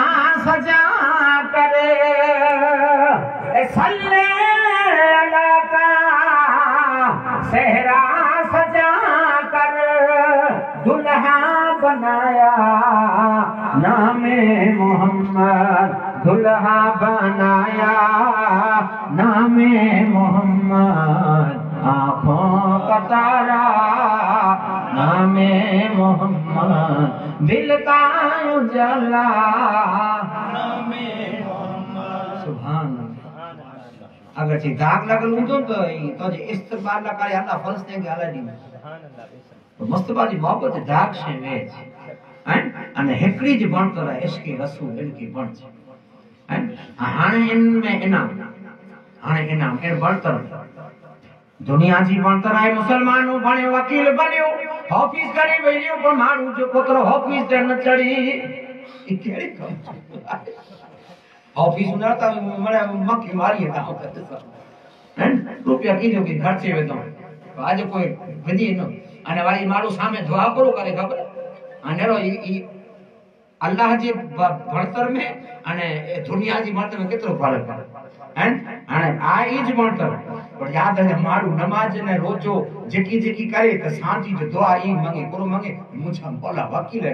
मोहम्मद दुल्हा बनाया नामे मोहम्मद आँखों का तारा नामे मोहम्मद दिल का उजाला सुभान अल्लाह। अगर जे दाग लगल हूंदो न त ई तो जे इस्तक़बाल न करे अल्लाह फ़लस्तीन खे हलाए ॾींदो तो मुस्तफ़ा जी मोहब्बत दाग शइ वेह हैं अने हिकिड़ी जी बणतर आहे इश्क रसूल इनकी बण हैं हाणे इन में इनाम हाणे इनाम इन बणतर दुनिया जी बणतर आहे मुसलमानो बणियो वकील बणियो ऑफ़िस करे वेहियो पर माण्हू जो पुत्र ऑफ़िस ते न चढ़ी कहिड़ी कमु ऑफ़िस न त मने मक्खी मारी था हैं रुपया कीधो की खर्चे वेतो आज कोई वधी न अने वारी माण्हू सामे दुआ करो करे अनेरो ई अल्लाह जे बणतर में अने दुनिया जी बणतर में केतिरो फ़र्क आहे हैं हाणे आहे ई जी बणतर पर यादि आहे माण्हू नमाज़ ने रोजो जेकी जेकी करे त सांझी जो दुआ ई मंगे गुरु मंगे मुझा बोला वकील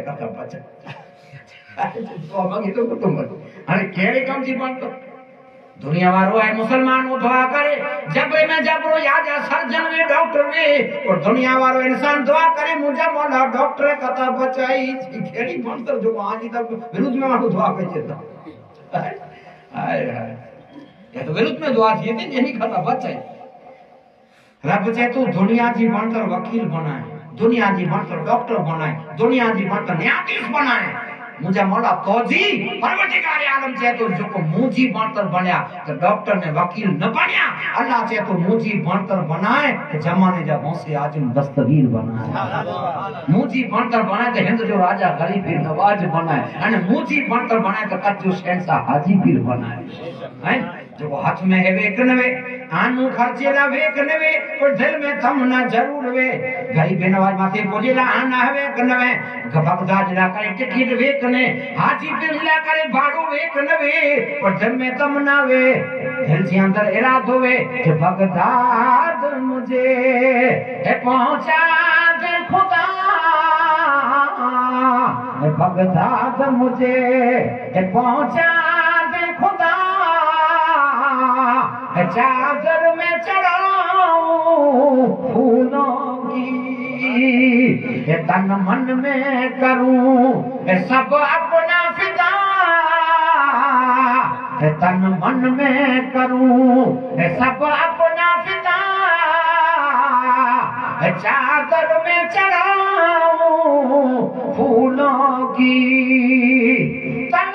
दुनिया वारो है, मुसलमान वो दुआ करे। जबरे में जबरो या जा सर्जन वे डॉक्टर वे और दुनिया वारो इंसान दुआ करे, मुझे मौला डॉक्टर कथा बचाई खेड़ी मंत्र जो आज तक विरुद्ध में मानो दुआ कहे था हाय हाय ये तो विरुद्ध में दुआ थी थी जेनी कथा बचाई। रब जे तू दुनिया जी बनकर वकील बनाए दुनिया जी बनकर डॉक्टर बनाए दुनिया जी बनकर न्यायाधीश बनाए। मुझे मौला तोजी परवरदिगार आलम चए तो जको मुजी बणतर बण्या तो डॉक्टर ने वकील न बण्या अल्लाह चए तो मुजी बणतर बनाए तो जमाने जा गौसे आज़म दस्तगीर बनाए। मुजी बणतर बनाए तो हिंद जो राजा गरीब पीर नवाज़ बनाए, अने मुजी बणतर बनाए तो कच्चू जो शहंशाह हाजी पीर बनाए। हैं? जेको हथ में है वे कनवे आनू खर्चेला वे कनवे पर दिल में तमना ज़रूर वे। गरीब नवाज़ माथे पोजेला आना है वे कनवे गबगदाज ला करे टिकट वे कने हाजी पीर ला करे भाड़ो वे कनवे पर दिल में तमना वे। दिल जे अंदर इरादो वे, कि बगदाद मुझे। है पहुँचा चादर में चढ़ाऊं की है तन मन में करूं सब अपना फिदा तन मन में करूं सब अपना फिदा चादर में चढ़ाऊं फूलों की तन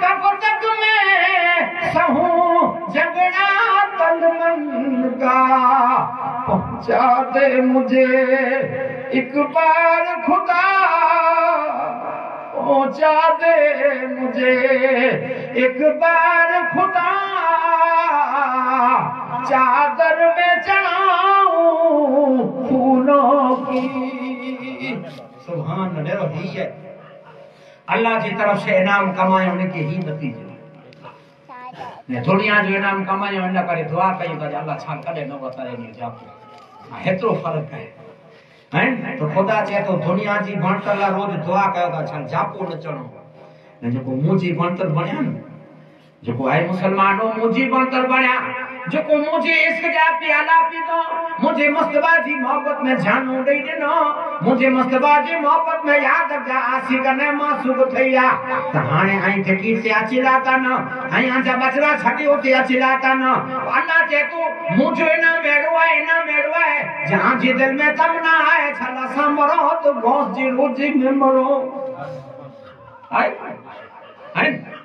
कब का पहुंचा दे मुझे बार खुदा पहुंचा दे मुझे एक बार खुदा चादर में चढ़ाऊं फूलों की ही है अल्लाह की तरफ़ से इनाम कमाए उनके ही। नतीजे ने दुनिया जो इनाम कमाए उन करे दुआ कयूं त अल्लाह छा कॾहिं न वताए नी जापो। हा हेतिरो फ़र्क़ु आहे हैं? तो खुदा चए तो दुनिया जी बणतर लाइ रोज़ दुआ कयो था छा जापो न चढ़ो। ने जेको मुंहिंजी बणतर बणिया न जेको आहे मुसलमान हो मुंहिंजी बणतर बणिया जेको मुंहिंजे इश्क जा प्याला पीतो मुंहिंजे मुस्तबा जी मोहब्बत में जानू ॾेई ॾिनो मुंहिंजे मुस्तबा जी मोहब्बत में यादि जा आशिक ने मासूक थई आ त आई जेकी से अचिला था न आई आजा बचड़ा छटी उते अचिला था न अल्लाह चए तू मुंहिंजो इन मेड़ो आहे इन मेड़ो आहे जहाँ जी दिल में तमना आहे छला सां मरो तो गौस जी रोजी में मरो। हैं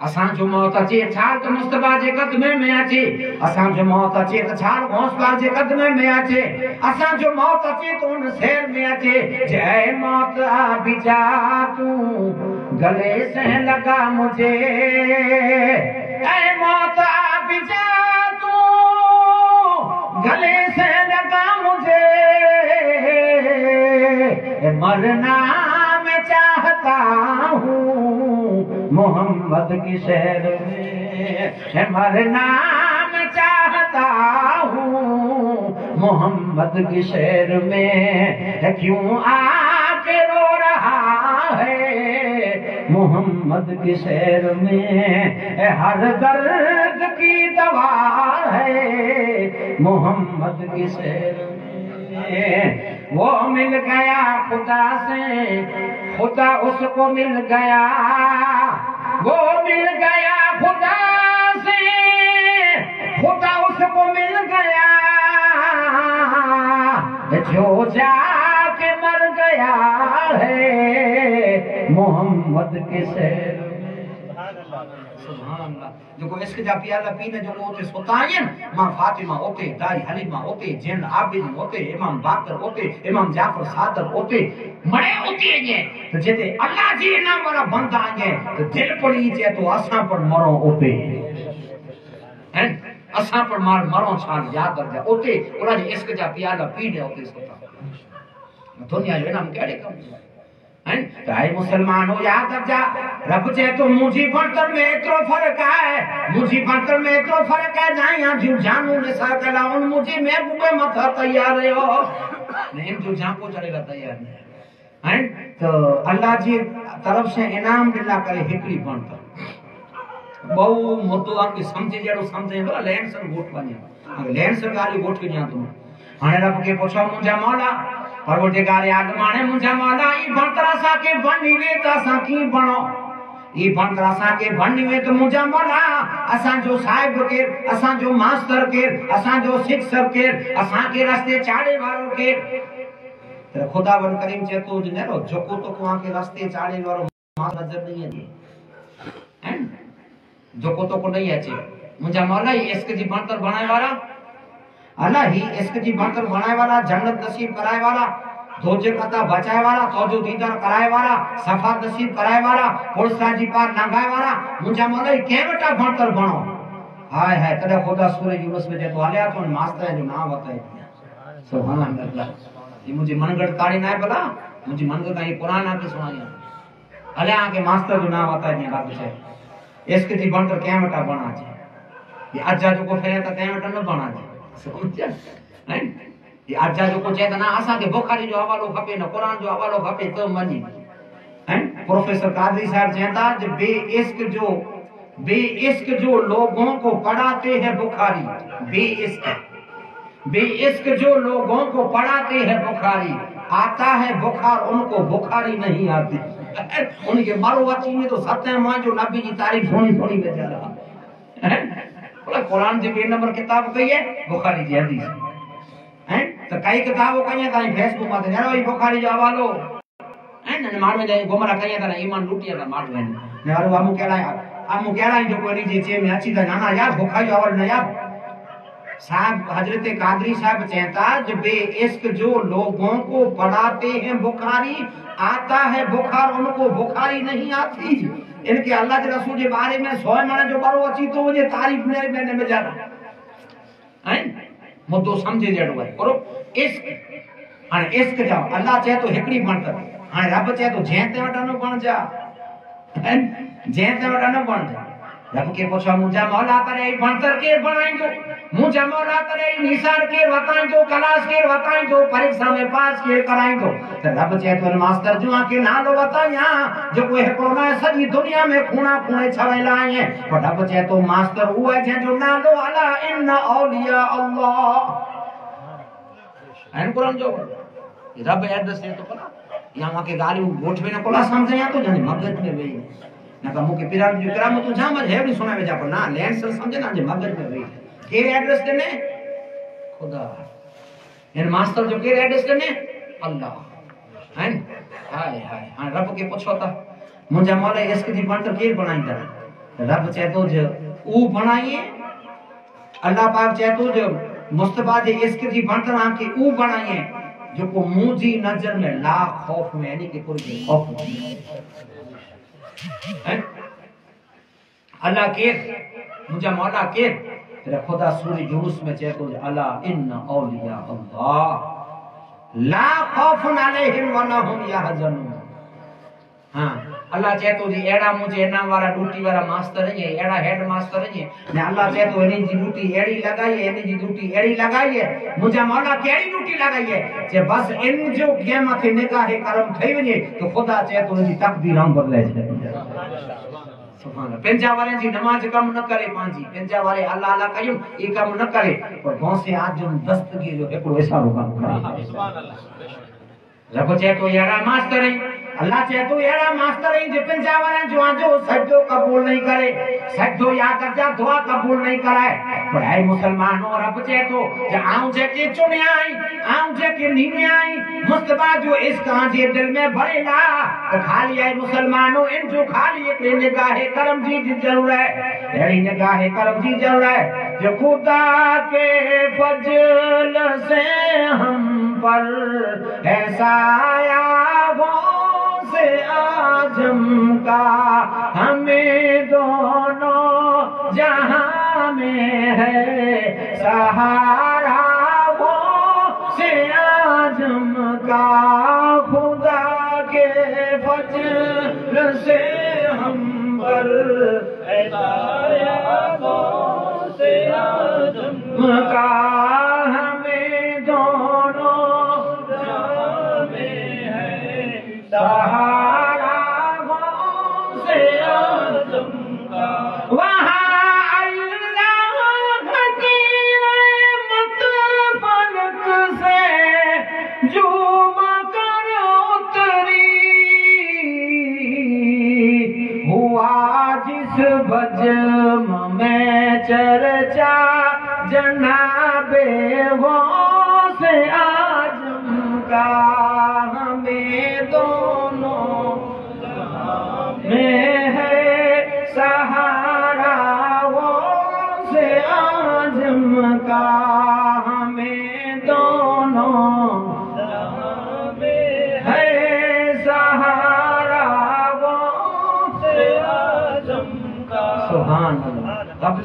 असांजो मौत अचे, छाल त मुस्तफ़ा जे कदमे में अचे। असांजो मौत अचे, त छाल हौसला जे कदमे में अचे। असांजो मौत अचे, त उन शहर में अचे। जय मौत आ बिजा तू, गले से लगा मुझे। ऐ मौत आ बिजा तू, गले से लगा मुझे। मरना मैं चाहता हूँ मोहम्मद की शहर में मरना मैं चाहता हूँ। मोहम्मद की शहर में क्यों आके रो रहा है? मोहम्मद की शहर में हर दर्द की दवा है। मोहम्मद की शहर में वो मिल गया खुदा से खुदा उसको मिल गया वो मिल गया खुदा से खुदा उसको मिल गया जो जाके मर गया है मोहम्मद के शहर सुभान इश्क जा पियाला पीने उते सुता आहिनि माँ फातिमा उते दाई हलीमा उते जिन आबिद उते इमाम बाकर उते इमाम जाफ़र सादर उते मणे उते आहिनि त जिते अल्लाह जी इनाम वारा बंदा आहिनि त दिल पड़ी चए तो असां पर मरो उते हैं? असां पर मार मरो छा याद कर जा उते उन्हां जे इश्क जा पियाला पीने उते सुता दुनिया जो इनाम कहिड़े कम जो हैं? त मुसलमान हो याद रख जा रब चए तो मुंहिंजी बणतर में एतिरो फ़र्क़ु आहे। मुंहिंजी बणतर में एतिरो फ़र्क़ु आहे ना या जूं जानू निसा कला उन मुंहिंजी महबूबे मथा तयार रहियो ने इन जो झांको चढ़ेला तयार न हैं? तो अल्लाह जी तरफ़ से इनाम दिला करे हिकड़ी बणतर बहु मुद्दो आके समझे जहिड़ो सम्झे थो लैंड सर वोट वञे लैंड सर ॻाल्हि वोट ॾियाँ थो हाणे रब खे पुछो मुंहिंजा मौला परवरदिगार आगमाने मुंहिंजा मौला, ई बणतर असांखे बणी वे त असां कीअं बणो ई बणतर असांखे बणी वे त मुंहिंजा मौला असांजो साहिब केरु असांजो मास्टर केरु असांजो शिक्षक केरु असांखे रस्ते चाढ़े वारो केरु त ख़ुदा वन करीम चे चए थो जनेरो जेको तो तव्हांखे रस्ते चाढ़े वारो माँ नज़र नहीं अचे हैं? जेको तो को नहीं अचे मुंहिंजा मौला ई इश्क जी बणतर बणाए वारा अल्लाह ही इश्क जी बणतर बणाए वारा जन्नत नसीब कराए वारा दोजे कता बचाए वारा तोजो दीदार कराए वारा सफ़ा नसीब कराए वारा पुरसा जी पार लंघाए वारा मुंहिंजा मौला कंहिं वटा बणतर बणो हाय हाय तॾहिं ख़ुदा सूरज यूनुस में चए थो हलिया तो मास्टर जो नाम वताए सुभान अल्लाह ये मुझे मनगढ़ ताड़ी ना भला मुझे मनगढ़ का ये कुरान आके सुनाया हले आके मास्टर जो नाम आता है रब से इसके जी बनकर क्या वटा बना छे ये अज्जा जो को फेरे त तै वटा न बना छे समझ हैं ये अज्जा जो को चए त ना असा के बुखारी जो हवालो खपे न कुरान जो हवालो खपे तो मनी हैं प्रोफेसर कादरी साहब कहता जो बे इश्क जो बे इश्क जो लोगों को पढ़ाते हैं बुखारी बे इश्क बे इश्क जो लोगों को पढ़ाते हैं बुखारी आता है बुखार उनको बुखारी नहीं आती उनके मारो अची में तो सतें माँ जो नबी जी तारीफ़ सुनी सुनी बेचारा? बोला कुरान जी बे नंबर किताब कही है बुखारी जी हदीस हैं तो कई किताबों कही है ताई फेसबुक माते जरा वही बुखारी जो हवालो हैं न मार में जाए गुमरा कही है ता ईमान लूटिया ता मार में ने वारो अमु केला अमु केला जो कोई जे चे में अची ता नाना यार बुखारी हवालो न यार साहब हज़रत कादरी साहब कहता जो बे इश्क जो लोगों को पढ़ाते हैं बुखारी आता है बुखार उनको बुखारी नहीं आती इनके अल्लाह के रसूल के बारे में सोए माना जो बारो अची तो मुझे तारीफ़ ने मैंने में जाना हैं? मुद्दो समझे जड़ो है करो इश्क, हाँ, इश्क जा अल्लाह चाहे तो हिकड़ी बण कर, हाँ, रब चाहे तो जंहिं ते वटा बण जा। हैं? जंहिं ते वटा बण जा। रब के पुछो मुंहिंजा मौला करे ई बणतर केरु बणाईंदो मुंहिंजा मौला ई निसार केरु वताईंदो क्लास केरु वताईंदो परीक्षा में पास केरु कराईंदो त रब चए थो मास्टर जो आके नालो वताया जेको हिकिड़ो न सॼी दुनिया में खूणा खूणे छवेला आहिनि पर रब चए थो मास्टर उहो आहे जंहिंजो नालो अला इन औलिया अल्लाह। आहिनि कुरान जो, रब एड्रेस ॾिए थो कोन या मूंखे ॻाल्हियूं ॻोठ में न कोला सम्झायां थो जंहिंजे मगज में वेही न त मूंखे पिराम जो किराम तूं जाम हेवड़ी सुना वेजा पर ना लैंड सर समझे ना जे मगज में वेही केरु एड्रेस ॾिने ख़ुदा हिन मास्टर जो केरु एड्रेस ॾिने अल्लाह हैं हाय हाय हाणे रब खे पुछो त मुंहिंजा मौला इश्क जी बणतर केरु बणाईंदा रब चए थो जो ऊ बणाईए अल्लाह पाक चए थो जो मुस्तफ़ा जे इश्क जी बणतर आंखे ऊ बणाईए जेको मुंहिंजी नज़र में ला खौफ में यानी कि कोई खौफ नहीं? अल्लाह केर, मुझे मौला केर। तेरा खुदा सूरी जुलूस में चए थो अला इन औलिया अल्लाह। ला खौफुन अलैहिम वला हुम यहज़नून। हाँ। अल्लाह थो जी अहिड़ा मुंहिंजे इनाम वारा ड्यूटी वारा मास्तर आहिनि अहिड़ा हेड मास्तर आहिनि ने अल्लाह थो हिन जी ड्यूटी अहिड़ी लॻाई आहे हिन जी ड्यूटी अहिड़ी लॻाई आहे मुंहिंजा मौला कहिड़ी ड्यूटी लॻाई आहे जे बसि इन जो कंहिं मथे निगाह करम ठही वञे त ख़ुदा थो हुनजी तक़दीर छॾींदुसि सुभाणे अल्लाह। पंहिंजा वारे जी नमाज़ कम न करे पंहिंजी पंहिंजा वारे अल्लाह अल्लाह कयूं ई कम न करे पर गौसे आज़म दस्तगी जो हिकिड़ो इशारो कम करे। रब चए थो अहिड़ा मास्तर आहिनि अल्लाह चए थो अहिड़ा मास्तर आहिनि जे पंहिंजा वारनि जो आजो सजो क़बूल नहीं करे सजो या जा दुआ क़बूल नहीं कराए। पर ऐ मुसलमानो रब चए थो जे आऊं जेके चुनिया आहीं आऊं जेके नीमिया आहीं मुस्तफा जो इश्क जे दिल में भरेला त खाली ऐ मुसलमानो इन जो खाली हिकिड़ी निगाह करम जी जी ज़रूरत है। अहिड़ी निगाह करम जी ज़रूरत है। जो खुदा के फजल से हम पर ऐसा आया से आज़म का। हमें दोनों जहाँ में है। सहारा वो से आज़म का। खुदा के फजल से हम पर ऐसा वो से आज़म का। बजम में चर्चा जनाबे वो से आजम का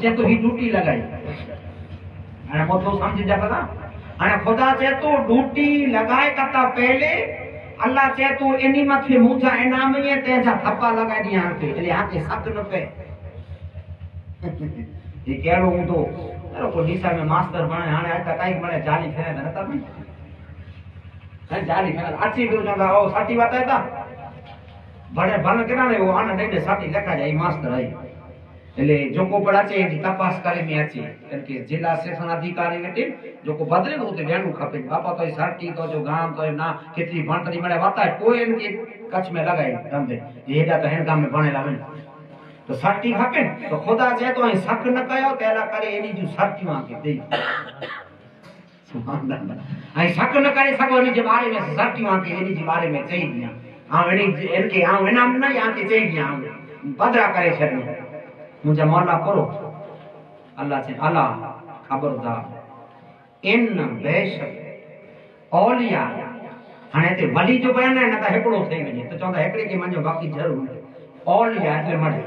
છે તો એ ડૂટી લગાય અને મોટું સમજી જા બધા અને ખુદા છે તો ડૂટી લગાય કરતા પહેલે અલ્લાહ છે તો એની માથે મૂજા એના મે તે જા થપ્પા લગાઈ દી હાથે એટલે હાથે સક ન પે એ કેળો હું તો અરે કોઈ દિશા મે માસ્ટર ભણે હાણે આતા કાઈ મને જાલી ફેરે ન હતા ભાઈ કાઈ જાલી ફેરે આછી ગુરુ જંગા ઓ સાટી વાત હતા ભણે ભણ કરા ને ઓ આને દે સાટી લખા જાય માસ્ટર આઈ એટલે જોકો પડા છે એની તપાસ કરી મેં છે કેમ કે જિલ્લા સેશન અધિકારી ને ટીમ જોકો બદલે નું તે વેણું ખપે બાપા તો સરટી તો જો ગામ તો ના કેટલી ભણતરી મળે વાતા કોઈ એમ કે કચ્છ મે લગાઈ ગામે એડા તો હેન ગામ મે ભણેલા હોય તો સરટી ખપે તો ખુદા છે તો અહીં શક ન કયો તેલા કરે એની જો સરટી માં કે દે સુભાન અલ્લાહ અહીં શક ન કરે શકો એની જે બારે મે સરટી માં કે એની જે બારે મે ચઈ ગયા આ એની એમ કે આ એનામ ન આ કે ચઈ ગયા પદરા કરે છે मुझे माला करो अल्लाह से अला खबरदार इन बेश औलिया हने ते वली जो बयान है ना तो हेकड़ो थे वञे तो चंदा हेकड़े के मंझो बाक़ी ज़रूरु औलिया के मड़े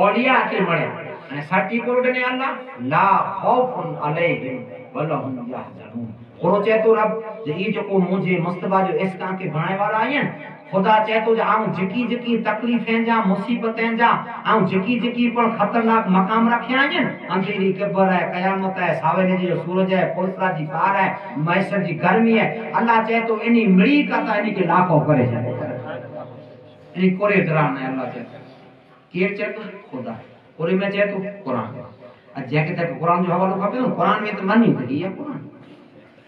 औलिया के मड़े हाणे साटी कोरड ने अल्लाह ला खौफुन अलैहिम वलहुम यहज़नून थोरो चए तो रब जे ई जो को मुझे मुस्तफ़ा जो इस इसका खे बणाए वारा आहिनि ख़ुदा चए थो जे आऊँ जेकी जेकी तकलीफ़ें जा, मुसीबतें जा, आऊँ जेकी जेकी पण ख़तरनाक मक़ाम रखिया आहिनि अंधेरी किबर है, क़यामत है सावेरे जो सूरज है पुलसरा जी पार है, मैसर जी गर्मी है। अल्लाह चए थो इनी मिड़ी का त इनी खे लाखो करे छॾे इनी कोरे दरान है, अल्लाह चए थो केरु चए थो ख़ुदा। कोरे में चए थो क़ुर अॼु जंहिंखे त क़ुर जो हवालो खपे न क़ुर में त मनी त इहा क़ुर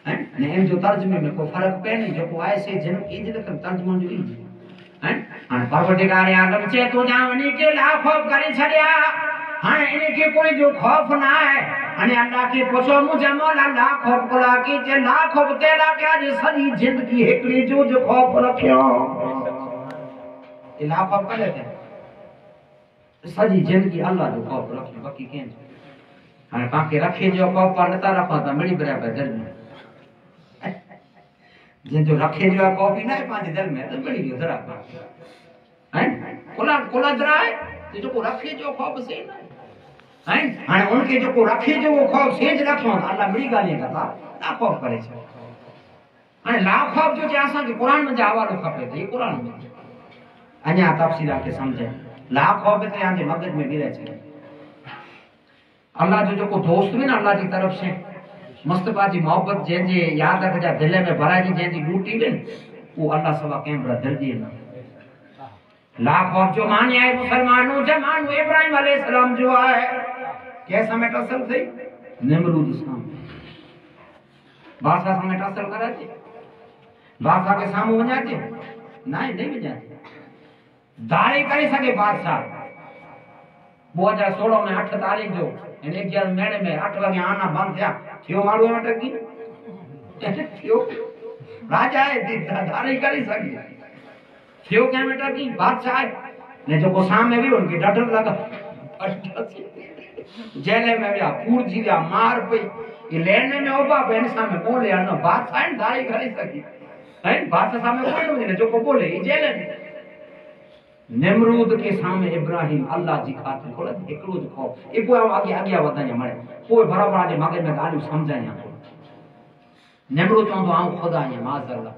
हैं? ने इन जो तर्जुमे में को फ़र्क पए नहीं जेको आहे से जिन इंज लिखनि तर्जुमन जो इंज हैं हाणे परवरदिगार आलम चए थो ॼा वञी के ला खौफ करे छॾिया हाणे इन खे कोई जो खौफ न आहे हाणे अल्लाह खे पुछो मुंहिंजा मौला ला खौफ कोला की जे ला खौफ तेरा कया जे सॼी ज़िंदगी हिकिड़ी जो जो खौफ रखियो ये ला खौफ करे थे सॼी ज़िंदगी अल्लाह जो खौफ रखियो बाक़ी कंहिंजो हाणे तव्हांखे रखे जो खौफ आहे नथा रखो में जंहिंजो रखे जो आहे कॉपी न आहे पंहिंजे दिलि में त मिड़ी वियो ज़रा हैं? कोला कोला ज़रा आहे त जेको रखे जो ख़ौफ़ से न आहे हैं हाणे उनखे जेको रखे जो उहो ख़ौफ़ सेज रखियो त अलाह मिड़ी ॻाल्हि कंदा ना ख़ौफ़ करे छॾ हाणे ला ख़ौफ़ जो चए असांखे क़ुर में जो हवालो खपे त हीउ क़ुर में अञा तफ़सीला खे सम्झनि लाखो बि त तव्हांजे मगज में गिरे छॾे अल्लाह जो जेको दोस्त बि न, अल्लाह जी तरफ़ से मुस्तफ़ा जी मोहबत जंहिंजे यादि रखजा, दिलि में भराइजी जंहिंजी ॻूटी ॾिन उहो अल्लाह सवा दिलि जी न। लाखो जो मानी आहे, मुसलमानों जमानो इब्राहिम अलैहिस्सलाम जो आहे कंहिंसां में टसल थई? निमरूद सां बादशाह सां में टसल कराए बादशाह के साम्हूं वञाचे न नहीं नहीं वञाचे दाढ़ी करे सघे बादशाह। ॿ हज़ार सोरहं में अठ तारीख़ जो हिन अगियार महीने में अठ वॻे आना बंद थिया। टकी थियो राजा आहे दी- दाढ़ी करे सघे थियो कंहिं में टकी बादशाह आहे ने जेको सामने वियो हुनखे ॾढ लॻा जेल में विया पूरजी विया मार पई ये लेने में उभा पे हिन सामने बोले न बादशाह आहे न दाढ़ी करे सघे है बादशाह सामने न हुजे जेको बोले जेल में निमरूद के सामने इब्राहिम अल्लाह जी खातिर खोल हिकिड़ो जो खो एक अॻियाँ अॻियाँ वधाइया मड़े पोइ बराबरि जे मगज में ॻाल्हियूं सम्झाइया निमरूद चवंदो आऊँ ख़ुदा आहियाँ माज़ल्ला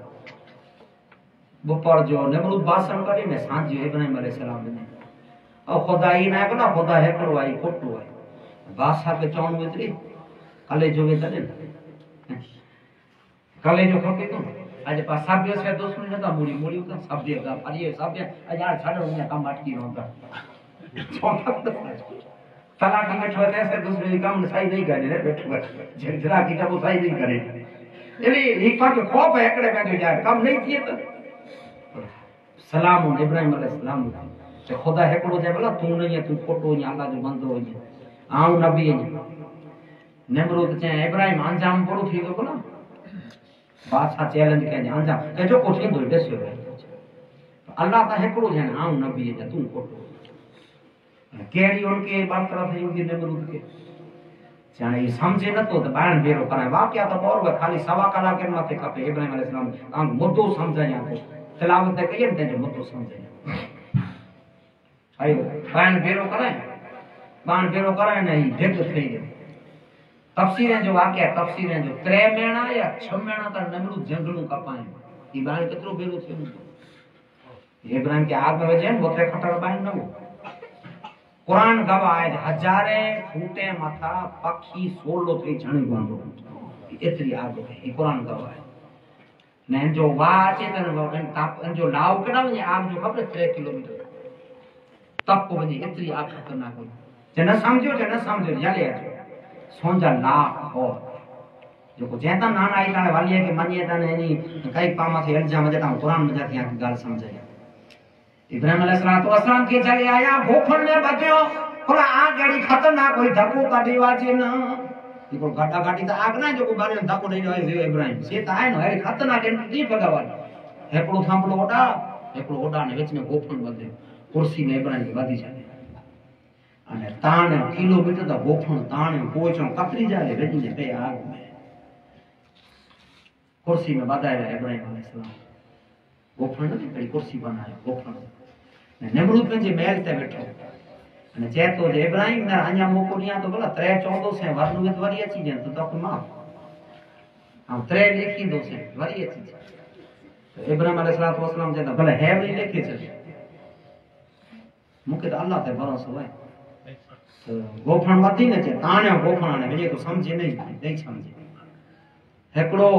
बुपर जो निमरूद बासण करे ने साँझ जो इब्राहिम अलैहिस्सलाम ॾिने ऐं ख़ुदा ई न भला ख़ुदा हिकिड़ो आहे ई खोटो आहे बादशाह खे चवणो एतिरी कले जो वे तॾहिं कले जो खपे थो આજે પા સાબ્ય છે દુશ્મન નતા મૂડી મૂડી ઉતા સાબ્ય ગા ફરી સાબ્ય આજે આ છાડો ને કામ અટકી રહો તા તલા કંગ છો તે સે દુશ્મન કામ સાઈ નહીં કરે રે બેઠો જંજરા કિતાબો સાઈ નહીં કરે એટલે લીખા કે ખોપ એકડે બેઠો જાય કામ નહીં થયે તો સલામ ઇબ્રાહીમ અલૈહિસ્સલામ તે ખુદા હેકડો જાય ભલા તું નહીં તું ખોટો નહીં અલ્લાહ જો બંધો હોય આવ નબી નહીં નેમરૂદ ચે ઇબ્રાહીમ અંજામ પૂરું થઈ ગયો ભલા बादशाह चैलेंज कजे अंजाम के जो कुछ थींदो ॾिसियो अल्लाह त हिकिड़ो ॼण आऊँ नबी त तूं खोटो कहिड़ी उनके बरतरफ हुई नेमरूद के जाने ये समझे नथो त ॿाहिरि भेरो कराए वाक़िया त और खाली सवा कलाकनि मथे खपे इब्राहिम अलैहिस्सलाम तव्हां मुद्दो सम्झायां थो तिलावत त कई तंहिंजो मुद्दो सम्झायां आयो ॿाहिरि भेरो कराए ॿाहिरि भेरो कराए न ही ढिग थी वियो तफ़सीरें जो वाक़िया तफ़सीरें जो टे महीना या छह महीना त नमरूद जंगलूं कपायूं ही ॿाहिरि केतिरो भेरो हूंदो इब्राहिम के आग में विझे वो टे खटर ॿाहिरि न हो कुरान गवाह त हज़ारे फूटे मथां पखी सोलो थी झणी पवंदो एतिरी आग ही कुरान गवाह आहे न जो वाह अचे त हिन ताप जो लाव केॾा वञे आग जो ख़बर टे किलोमीटर तप वञे एतिरी आग ख़तरनाक हुई जे न सम्झो जे न सम्झो जले अचो सोंजा लाख हो। जेको जंहिं तां नाना आई ताणे वालीअ खे मञे त इनी कई पाम खे इल्ज़ाम जे तां कुरान में जाती आंखे ॻाल्हि सम्झाई। इब्राहिम अलैहिस्सलातु वस्सलाम खे चले आया, भूखण में बचियो भला आग अहिड़ी ख़तरनाक हुई धको कढी वाचे न हिकिड़ो गॾा गाॾी त आग न जेको ॿार धको ॾेई वियो इब्राहिम। से त आहे न अहिड़ी ख़तरनाक टी भॻवान हिकिड़ो थांभलो ओॾा हिकिड़ो ओॾा ने विच में गोफण वधियो कुर्सी में इब्राहिम वधी छॾे અને તાણ કિલોમીટર दा गोफण ताण पोचो कतरी जाए रजी ने पे आग में कुर्सी में बधाया इब्राहिम अलैहिस्सलाम गोफण न कड़ी कुर्सी बनायो गोफण ने नमरूद पंहिंजे महल ते वेठो અને ચે તો જે ઇબ્રાહિમ ને અહીંયા મોકો ન્યા તો ભલા ત્રે ચોદો છે વરનું વિત વરી અચી જાય તો તો માફ આમ ત્રે લેખી દો છે વરી અચી જાય તો ઇબ્રાહિમ અલૈહિસ્સલામ વસલામ જે ભલે હે નહીં લેખી છે મૂકે તો અલ્લાહ તે ભરોસો હોય તો ગોફણ વધી ને છે તાણે ગોફણ અને હજી તો સમજે નહીં નહીં સમજે હેકડો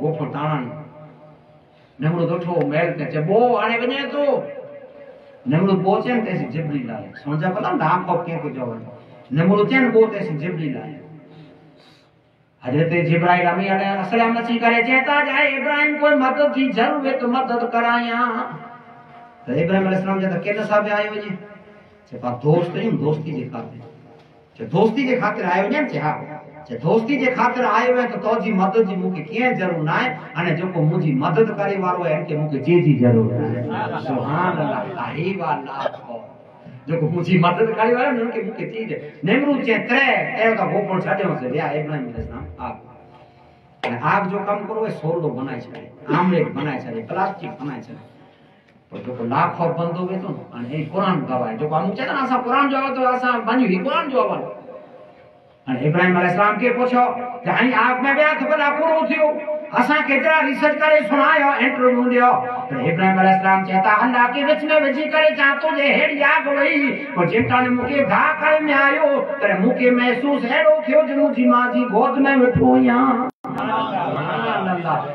ગોફણ તાણ નમણું દોઠો મેળ કે છે બો આને વને તો નમણું પહોંચે ને તેસી જીબલી લાય સમજા પતા ડામ પગ કે કે જવા નમણું છે ને બો તેસી જીબલી લાય हज़रत इब्राहिम अमी अस्सलाम मसीह करे चेता जाए इब्राहिम कोई मदद की ज़रूरत तो मदद कराया तो इब्राहिम अलैहि सलाम जब केन साहब आए वजे से पा दोस्त ही दोस्ती जे करते दोस्ती के ख़ातिर आयो हुजे हाँ चे दोस्ती के ख़ातिर आयो है तो तोजी मदद जी मुके के कीअं ना है और जो को मुजी मदद करे वालो है हिनखे मुके जे जी ज़रूर है सुभान अल्लाह आई वाला जो को मुजी मदद करे वारो हुनखे मूंखे चई ॾे नेमरू चे त्रे कयो था गोपण छॾियोसि या इब्राहिम इस्लाम आप। आप जो काम करो है सोलो बनाई छे आमले बनाई छे प्लास्टिक बनाई छे जो को लाख और बंद જોકો લાખો બંધો વેતો અને એ કુરાન ગવાય જોકો અમુક છે ને આસા કુરાન જોવા તો આસા બંજી કુરાન જોવા અને ઇબ્રાહીમ અલૈહિસ સલામ કે પૂછો કે અહીં આગ મે બે તો બધા પૂરું થયું असा केतरा रिसर्च करे, सुनायो इंटरव्यू दियो तो, तो इब्राहिम अलैहि सलाम चाहता अल्लाह के बीच में विच करे चाहतो जे हेड याग वही। को जेटा ने मुके भा कर में आयो तो मुके महसूस हेड़ो थियो जे मुजी माँ जी गोद में बैठो या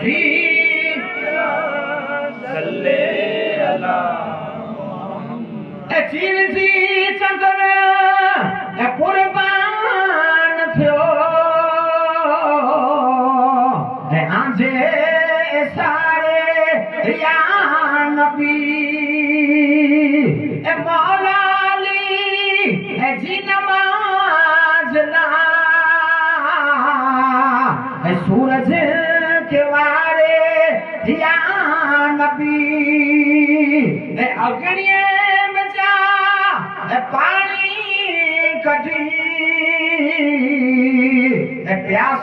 ए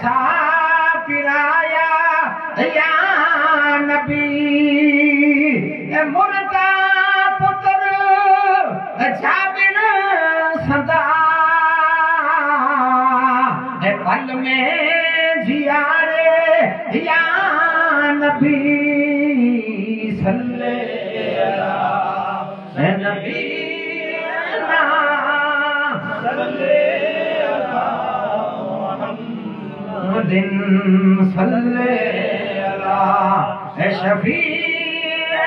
ए सल्ले अला शफीना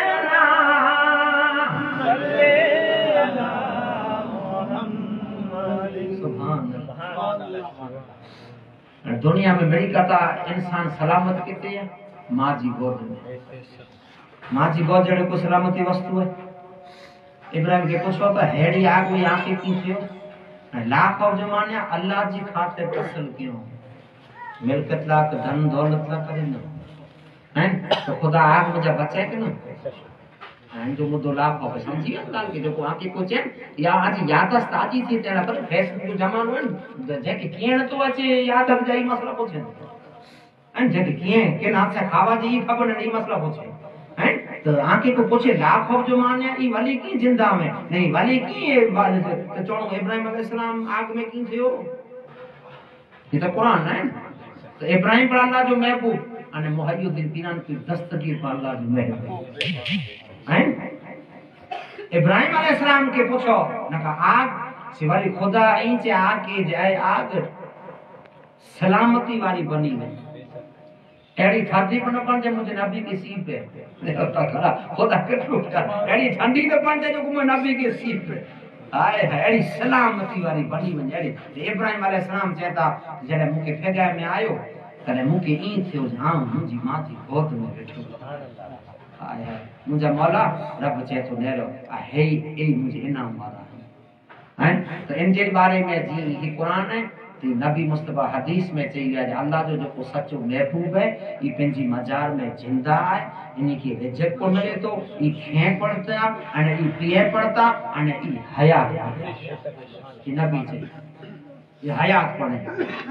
सल्ले अला दुनिया में बड़ी कथा इंसान सलामत किथे है? माँ जी गोद में माँ जी गोद जड़े को सलामती वस्तु है? इब्राहिम के पूछो तो हेड़ी आग में आँखें की थियो ऐं लाख और जमाने अल्लाह जी खातिर फ़सल क्यों मिल्कत लाख धन दौलत ला करे न हैं? तो खुदा आग में जब बचे के न ऐं जो मुद्दो लाभ हो समझी वञ ॻाल्हि खे जेको आंखे को चयनि या अॼु यादि ताज़ी थी थियण पर फेसबुक जो ज़मानो आहे न जेके कीअं नथो अचे यादि जा ई मसला पुछनि हैं? जेके कीअं किन हथ से खावा जी, ख़बर न ई मसला पूछे हैं? तो आंखे को पूछे लाख जो माने, ई वली की ज़िंदा में, नहीं, वली की ये तो चोणो इब्राहिम अलैहिस्सलाम आग में की थियो ये तो कुरान है। तो इब्राहिम पर अल्लाह जो महबूब अने मुहय्युद्दीन पीरान की दस्तगीर पर अल्लाह जो महबूब हैं इब्राहिम अलैहिस्सलाम के पूछो नका आग सिवाली खुदा चे आग के जाए आग सलामती वाली बनी वई अहिड़ी थधी बि न बणिजे मुंहिंजे नबी खे सीप आहे ख़ुदा के केतिरो अहिड़ी ठंडी न बणिजे जो मुंहिंजे नबी खे सीप हाय है अहिड़ी सलामती वारी बणी वञे ते इब्राहिम अलैहि सलाम चेता जड़े मुके फेगा में आयो तने मुके ई थियो जो मुजी माथी गोद में बैठो आए है मुजा मौला, रब चेतो नेरो आ हे ए मुंहिंजे इनाम वारा हैं तो इन जे बारे में जी, ही कुरान आहे तो नबी मुस्तफ़ा हदीस में चई जो अल्लाह जो जेको सचो महबूब है, ई पंहिंजी मजार में ज़िंदा आहे इन खे रिजक को मिले थो ई खे पड़ता अने ई पिए पड़ता अने ई हयात ई नबी चई ये हयात पड़े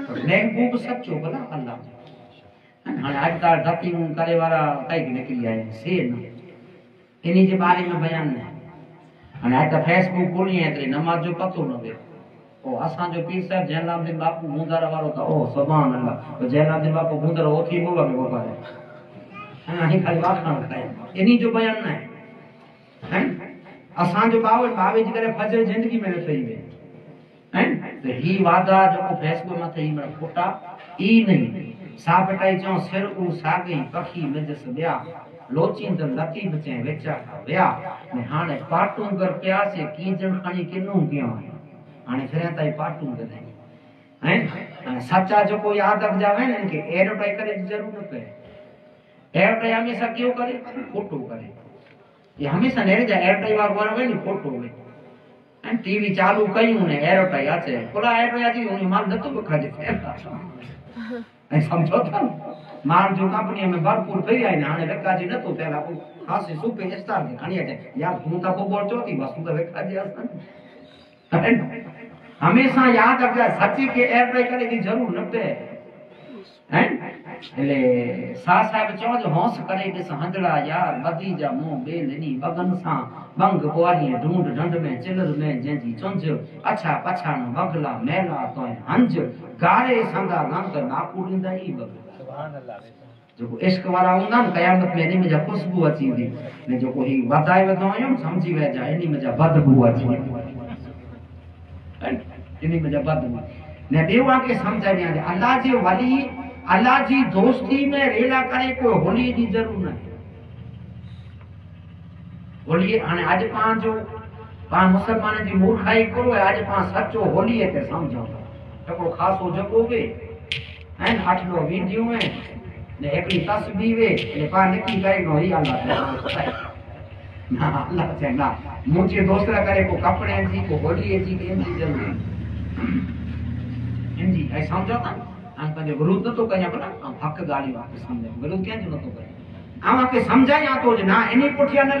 तो महबूब सचो भला अल्लाह जो हाणे अॼुकल्ह डकियूं करे वारा कई निकिरी आया आहिनि से न जे बारे में बयान न हाणे अॼु त फेसबुक खोली आहे एतिरी नमाज़ जो पतो न वियो ओ असांजो पीर साहिब जयनामदीन बापू मुंदर वारो त ओ सुभान अल्लाह तो जयनामदीन बापू मुंदर ओ थी मुल्क में गोपाले हाणे खाली वाखण खाए। इन्ही जो बयान न आहे हैं? असांजो बाव बावे जी करे फजर ज़िंदगी में न सही वे हैं? त ही वादा जेको फैसलो मथे ही मेरा खोटा ई नहीं। सा पटाई चो सिर उ सागई पखी मिजस ब्या त लती बचे वेचा व्या। ने हाणे पाटू कर पिया से की जण खणी किनू कियो हाणे फिर ताई पाटू करे हैं हाणे सच्चा जेको याद रखजावे न इनके एडवर्टाइज करे जी ज़रूर न पए एडवर्टाइज हमेशा क्यों करे फ़ोटो करे ये हमेशा नेरे जा एडवर्टाइज वारो वारो वे नी फ़ोटो वे ऐं टीवी चालू कयूं ने एडवर्टाइज अचे पुला एडवर्टाइज अची उन माँ नथो बि खजे ऐं सम्झो था माण्हू जो कंपनीअ में भरपूर पई आहिनि हाणे विकाजी नथो थियल आहे ख़ासि सूपे स्टार खे खणी अचे या तूं त पोइ बोल चओ थी बसि तूं त विकाजी असां हमेशा यादि रखजा सची खे एडवर्टाइज करे जी ज़रूर न पए हैं એટલે સા સાહેબ ચો જો હોંસ કરે ॾिस हंधड़ा यार बदी जा मुंह बेलनी बगन सां बंग कुआरीअ ढूंढ ढंढ में चिलर में जंहिंजी चुंझ अछा पछाण बगला मैला तो हंज गारे संगा गंग नाकू ॾींदा ई बगला सुभान अल्लाह जेको इश्क वारा हूंदा न क़यामत में इन में जा ख़ुशबू अची वेंदी ने जेको ही वधाए वेंदो आहियूं सम्झी वहिजा इन में जा बदबू अची वेंदी इन में जा बदबू ने ॿियो खे सम्झ में आहे अल्लाह जे वली, अल्लाह जी दोस्ती में रेला करे, कोई होली जी ज़रूरत न होली हाणे अॼु पाण जो पाण मुसलमान जी मूर्खाई करो ऐं अॼु पाण सचो होलीअ ते सम्झूं। हिकिड़ो ख़ासो जॻो वे ऐं अठ ॾह वीडियो आहिनि ने हिकिड़ी तस्बीर वे ने पाण निकिरी करे, नो ही अल्लाह ना अल्लाह चए ना। मुंहिंजे दोस्त करे को कपिड़े जी को होलीअ जी कंहिंजी ज़रूरत हिनजी ऐं सम्झो था ऐं पंहिंजो विरोध नथो कयां भला ऐं हक़ ॻाल्हियूं आहे सम्झ विरोध कंहिंजो नथो कयां ऐं खे सम्झायां थो तो ना इन पुठियाँ न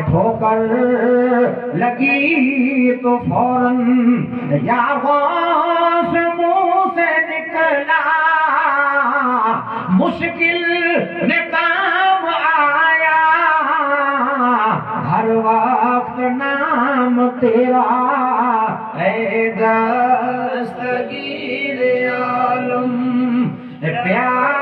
ठोकर लगी तो फौरन या काम आया। हर वक्त नाम दस्तगीर आलम प्यारा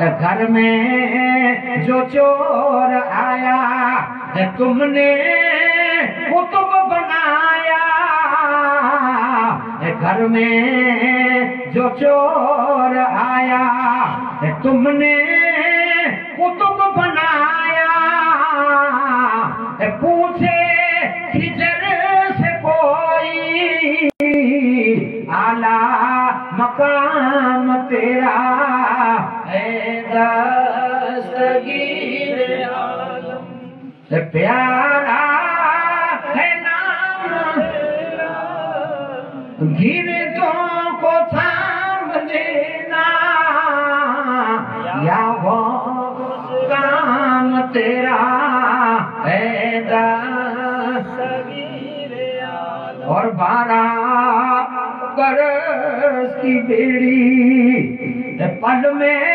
घर में जो चोर आया तुमने कुतुब बनाया घर में जो चोर आया तुमने कुतुब बनाया पूछे खिजर से कोई आला तेरा प्यारा, है नाम। गिरदों को थाम लेना या वो काम तेरा है और बारह बरस की बेड़ी पल में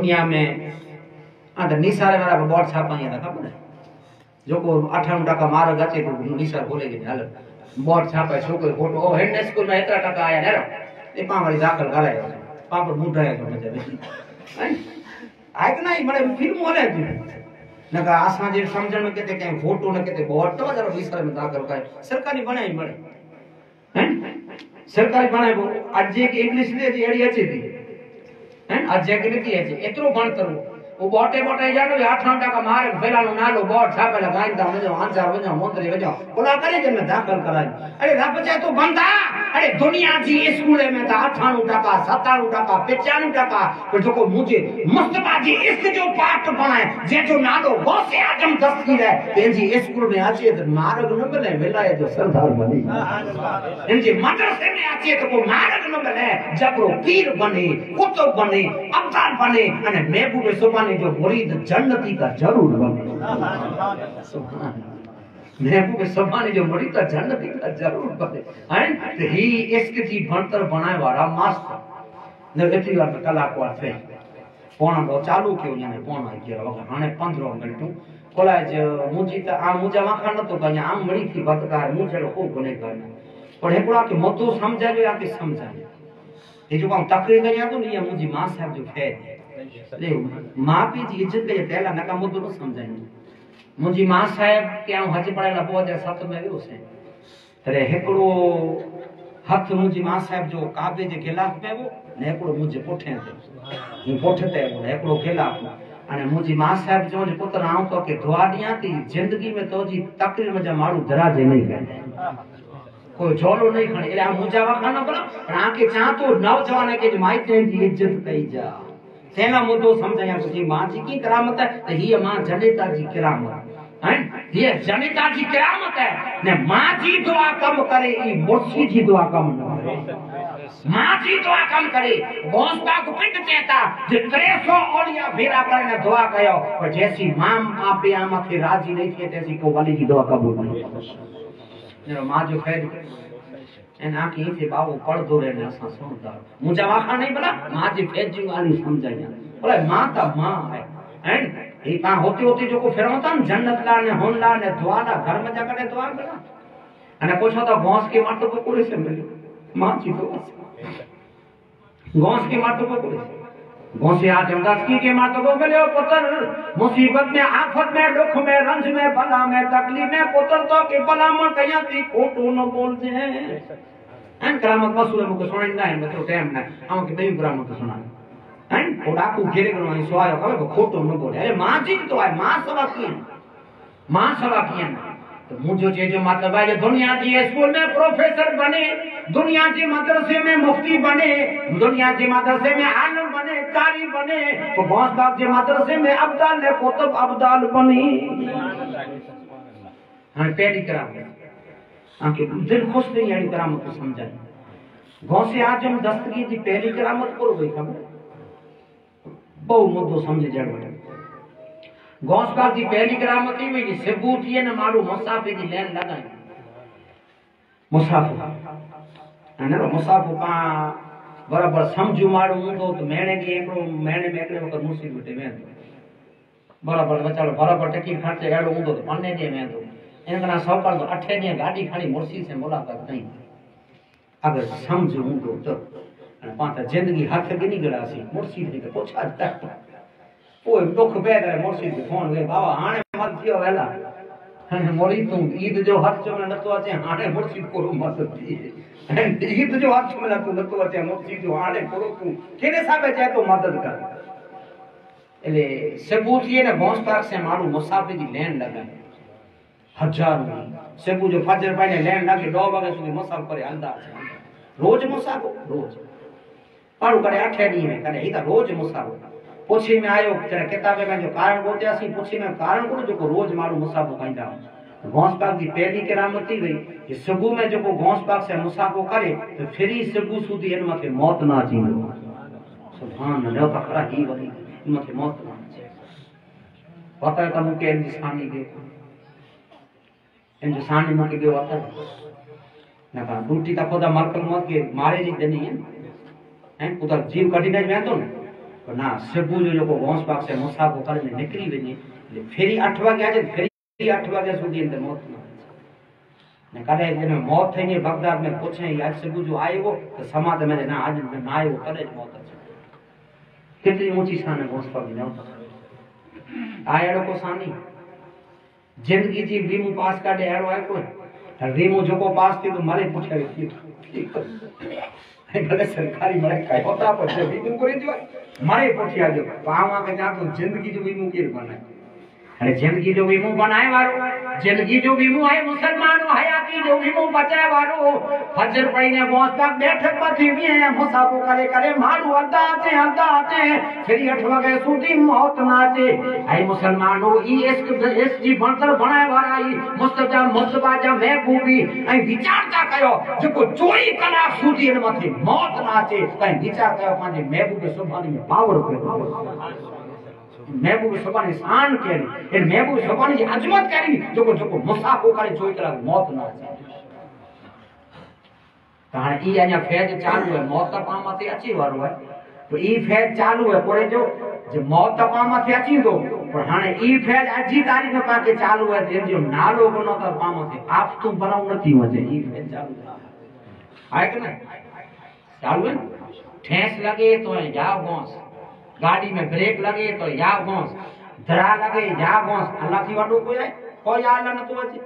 દુનિયામાં આંટ નિસાર વાળા બોર્ડ છાપાયા હતા ખબર જોકો અઠાણું ટકા માર્ગ હતી પણ નિસાર ભૂલી ગઈ હાલ બોર્ડ છાપાય છોકરો ફોટો ઓ હેડને સ્કૂલમાં એટલા ટકા આયા નેરો એ પાવાળી દાખલ કરાય પાપડ મૂઢાય તો મજા આય કે નહીં મને ફિલ્મ ઓલે નકા આસા જે સમજણ માં કેતે કે ફોટો ને કેતે બોર્ડ તો જરા નિસાર માં દાખલ કરાય સરકારી ભણાય મળે હે સરકારી ભણાય આજે કે ઇંગ્લિશ લે જે એડી હતી હે આ જે ગણિત લે છે એટલું ભણ કરવું वो बोटे बोटे जानो आठा टका मारे पेलानो नालो बोर्ड छापेला गाइंदा वजो आंसर वजो मोंदरी वजो ओला करे के में दाखल कराई। अरे रब चाहे तो बंदा, अरे दुनिया जी स्कूल में तो अठाणु टका सताणु टका पिचाणु टका पर जो को मुझे मुस्तफ़ा जी इश्क जो पाठ पढ़ाए जे जो नालो गौसे आज़म दस्तगीर है तेज़ी स्कूल में आचे तो मार्ग न मिले विलायत जो सरदार बनी। इनजे मदरसे में आचे तो को मार्ग न मिले जबरो पीर बने कुतुब बने, अब्दाल बने, अने महबूब सुभानी वाले जो मुरीद जन्नती का ज़रूर बन। महबूब सुभाणे जो मुरीद जन्नती का ज़रूर बने। हैं तो ही इसके थी इश्क जी बणतर बणाइण वारा मास्तर न एतिरी वार कलाकवार थिए पोण दो चालू कयो। वञे पोण केरु वक़्तु हाणे पंद्रहं मिंटूं मुझे तो आ मुझे वहाँ करना तो कयां आम मरी थी बदकार मुझे लोग को बने करने। पर है हिकिड़ा खे मतों सम्झाइजो या की सम्झाइजो ये जो काम तकरीबन कयां तो नहीं है मुझे माँ साहिब जो ख़ैर आहे ले माँ पीउ जी इज़त करे पहला नका मुद्दो न तो समझाई मुझी माँ साहब के आऊँ हज पढ़ाइण बहुत है सत तो में भी उसे तेरे हिकिड़ो हथ मुझी माँ साहब जो काबे जे गिलाफ में हुओ ने हिकिड़ो मुंहिंजे पुठियाँ तो। ते। मूं पुठ ते हिकिड़ो गिलाफ अने मुंहिंजी माँ साहब चयो जो पुत्र, आऊँ तो के दुआ दिया थी ज़िंदगी में तो तुंहिंजी तकलीफ़ जा माण्हू दराजे नहीं गए। कोई झोलो नहीं खणे मुंहिंजा वाखाना पर तव्हांखे चवां थो नौजवान खे माइटनि की इज़्ज़त कई जा। सेना मुद्दो समझाया तुझी माँ जी की करामत है तो ही माँ जनेता जी करामत है? ये जनेता जी करामत है, ने माँ जी दुआ कम करे, ई मुर्शी जी दुआ कम न करे। माँ जी दुआ कम करे गौस पाक पिंड चेता जे 300 औलिया भेरा करने दुआ कयो, पर जैसी माँ आपे आमा के राज़ी नहीं थे, तैसी को वली की दुआ कबूल नहीं मेरा माँ जो खैर एन आंखी से बाबू पढ़दो रहने असा सुनता मुझा वाखा नहीं बोला मां जी फेजू वाली समझाया बोला मां ता मां है हैं ही पा होती होती जो को फिरवता न जन्नत ला ने होन ला ने दुआ ला घर में जाकर दुआ करा અને પૂછો તો ગોંસ की माटो को कोड़े से मिली मां जी तो गौस की माटो को कोड़े आज अरदास की के को मिले पुत्र। मुसीबत में आफत में, दुख में, रंज में भला में, तकलीफ़ में, पुत्र तो के भला में कया थी खोटो न बोल दे हैं करामत मसूल मुके सुनाई ना है मतलब टाइम ना हम के बेबी करामत सुना हैं ओ डाकू घेरे करो आई सोयो कहे खोटो न बोले। अरे माँ जी तो है, माँ सवा की माँ सवा की तो मुझे जे जो मतलब है दुनिया जी स्कूल में प्रोफेसर बने, दुनिया जी मदरसे में मुफ्ती बने, दुनिया जी मदरसे में आलम बने, कारी बने तो बहुत बाप जी मदरसे में अब्दाल ने कुतुब अब्दाल बनी। हाँ पहली कराम आंके दिल खुश नहीं आई करामत को समझाई गौसे आज़म दस्तगी जी पहली करामत करो गई खबर बहु मुद्दो समझे जड़ बटे गौसपाल जी पहली करामत ही हुई सिबू थी न मारू मुसाफिर जी लेन लगाई मुसाफिर है ना मुसाफिर पा बराबर समझू मारू हूंदो त मेणे खे हिकिड़ो महीने में हिकिड़े वक़्तु मुसीबत में वेंदो बराबरि वीचारो बराबरि टिकट ख़र्च अहिड़ो हूंदो त पंजे ॾींहं वेंदो इन करे सौकर तो अठे ॾींहं गाॾी खणी मुर्शी से मुलाक़ात कई अगरि सम्झ हूंदो त त ज़िंदगी हथ गिनी गड़ासीं मुर्शी खे त पुछा पोइ दुख पए त मुर्शी खे फोन कई बाबा हाणे मत थियो वेला हाणे मोड़ी तूं ईद जो हथ चवण नथो अचे हाणे मुर्शी पूरो मत थी ईद जो हथ चवण तूं नथो अचे मुर्शी जो हाणे पूरो तूं कहिड़े हिसाबे चए थो मदद कर એટલે સેબુથી ને ભોંસ પાક से माण्हू मुसाफ़िर जी लेन लॻाए हज़ार सेबू जो फजर पाणे लेन लॻे ॾह वॻे સુધી मुसाफ़िर करे हलंदा रोज मुसाफ़िर रोज माण्हू कॾहिं अठे ॾींहं में कॾहिं ही त रोज मुसाफ़िर पुछी में आयो जॾहिं किताबे में जो कारण ॻोल्हियासीं पुछी में कारण कोन जेको रोज माण्हू मुसाफ़िर कंदा घोंस पाक की पहली करामत थी वई कि सुबह में जो घोंस पाक से मुसाफ़ो करे तो फिर ही सुबह सुधी इन मथे मौत ना अची सुभान अल्लाह त खरा ही वई इन मथे मौत ना अचे पता है तमु के इंसानी के इंसानी मुके के वता ना का टूटी ता खुदा मरकल मौत के मारे जी देनी है हैं उधर जीव कढी ने वेंदो न ના સભું જ લોકો હોંશ પાકશે મુસાફો કરીને નીકળી વઈને એટલે ફેરી આઠ વાગે આજે ફેરી આઠ વાગ્યા સુધી અંદર મોતમાં ને કાલે એને મોત થઈને ભગદાર ને પૂછે આજ સગુ જો આવ્યો તો સમા તમે ના આજ ના આવ્યો કરે જ મોત છે કેટલી ઊંચી સાને પહોંચવાની ન આ એડો કો સાની જિંદગી જી વીમો પાસ કાઢે એડો આવ્યો રીમો જોકો પાસ થયું તો મારે પૂછાવી થયું थी ऐं भले सरकारी मरे काई होता पर वीमो करे जो मरे पुठियाँ जो पावा के जा तो ज़िंदगी जो वीमो अरे ज़िंदगी जो वीमो बनाए वारो ज़िंदगी जो वीमो है, मुसलमान, हयाती जो वीमो बचाए वारो फजर पढ़ीने बहुत तक बैठक पर थी भी है, मुसाफो करे करे मारू अदा अचे अदा अचे फिर अठ वगे सूदी मौत ना अचे ऐ मुसलमानो, ई इश्क इश्क जी बणतर बनाए वारा ई मुस्तजा मुस्तबा जा महबूबी, ऐं विचार था कयो, जेको चोरी कलाक सूदी इन मथे मौत ना महबूब सुभाणे शान करी इन महबूब सुभाणे जी अजमत करी जेको जेको मुसाफ़ो करे चोरी कलाक मौत ना अचे त हाणे ई अञा फैज़ चालू आहे मौत पाण मथे अची वारो आहे तो ई फैज़ चालू आहे पोइ जो, जे मौत पाण मथे अची थो पर हाणे ई फैज़ अॼु तारीख़ में खे चालू आहे जंहिंजो नालो कोन त पाण मथे आफ़तूं बनाऊँ नथी वञे ई फैज़ गाड़ी में ब्रेक लगे तो या घोंस धरा लगे या घोंस अल्लाह थी वॾो कोई आहे कोई आला नथो अचे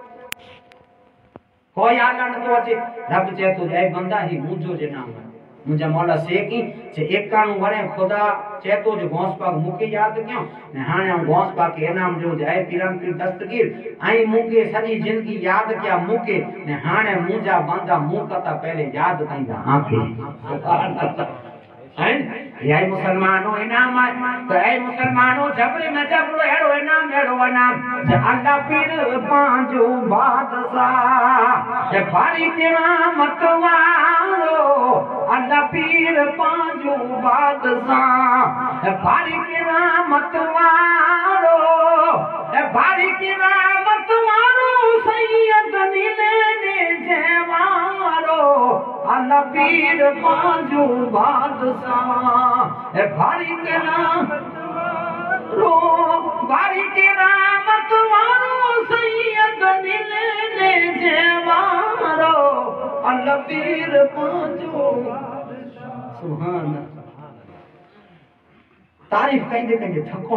कोई आला नथो अचे रब चए थो ऐं बंदा ही मुंहिंजो जे नाम आहे मुंहिंजा मौला सेकी जे एकाणूं वणे ख़ुदा चए थो जो घोंस पाक मूंखे यादि कयूं? ने हाणे आउं घोंस पाक इनाम ॾियो जे ऐं पीरन पीर दस्तगीर। ऐं मूंखे सॼी ज़िंदगी यादि कया मूंखे ने हाणे मुंहिंजा बंदा मूं कता पहले हैं मुसलमानो इनाम है तो ऐ मुसलमानो जबरे न जबरो एड़ो इनाम एड़ो इनाम अल्लाह पीर पांजो बादशाह भारी किरामत वारो अल्लाह पीर पांजो बादशाह भारी किरामत वारो भारी वारो तारीफ़ कंदे कंदे थको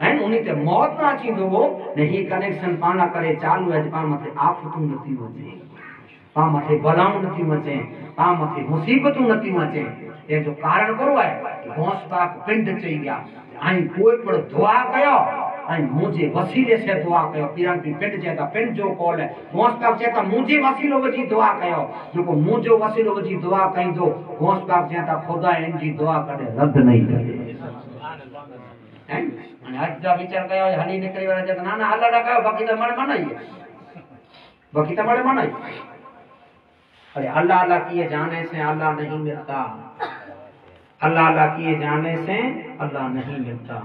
ऐं उन ते मौत न अचींदो हो ने ही कनेक्शन पाण करे, चालू आहे पाण मथे आफ़तूं नथी अचे पाण मथे बलाऊं नथी अचे पाण मथे मुसीबतूं नथियूं अचे तंहिंजो कारण कहिड़ो आहे घोंस पाक पिंड चई विया ऐं कोई पण दुआ कयो ऐं मुंहिंजे वसीले से दुआ कयो पीरन पी पिंड था पिंड जो कॉल आहे घोंस पाक चए था मुंहिंजे वसीलो विझी दुआ कयो जेको मुंहिंजो वसीलो विझी दुआ कईंदो घोंस पाक चए था ख़ुदा इन जी दुआ कॾहिं रद्द नहीं करे। हैं हाणे हली निकिरी वञे चए ना ना अल्लाह न कयो बाक़ी त मण मन ई आहे बाक़ी त मण मन ई अरे अल्लाह अल्लाह किए जाने से अल्लाह नहीं मिलता अल्लाह अल्लाह किए जाने से अल्लाह नहीं मिलता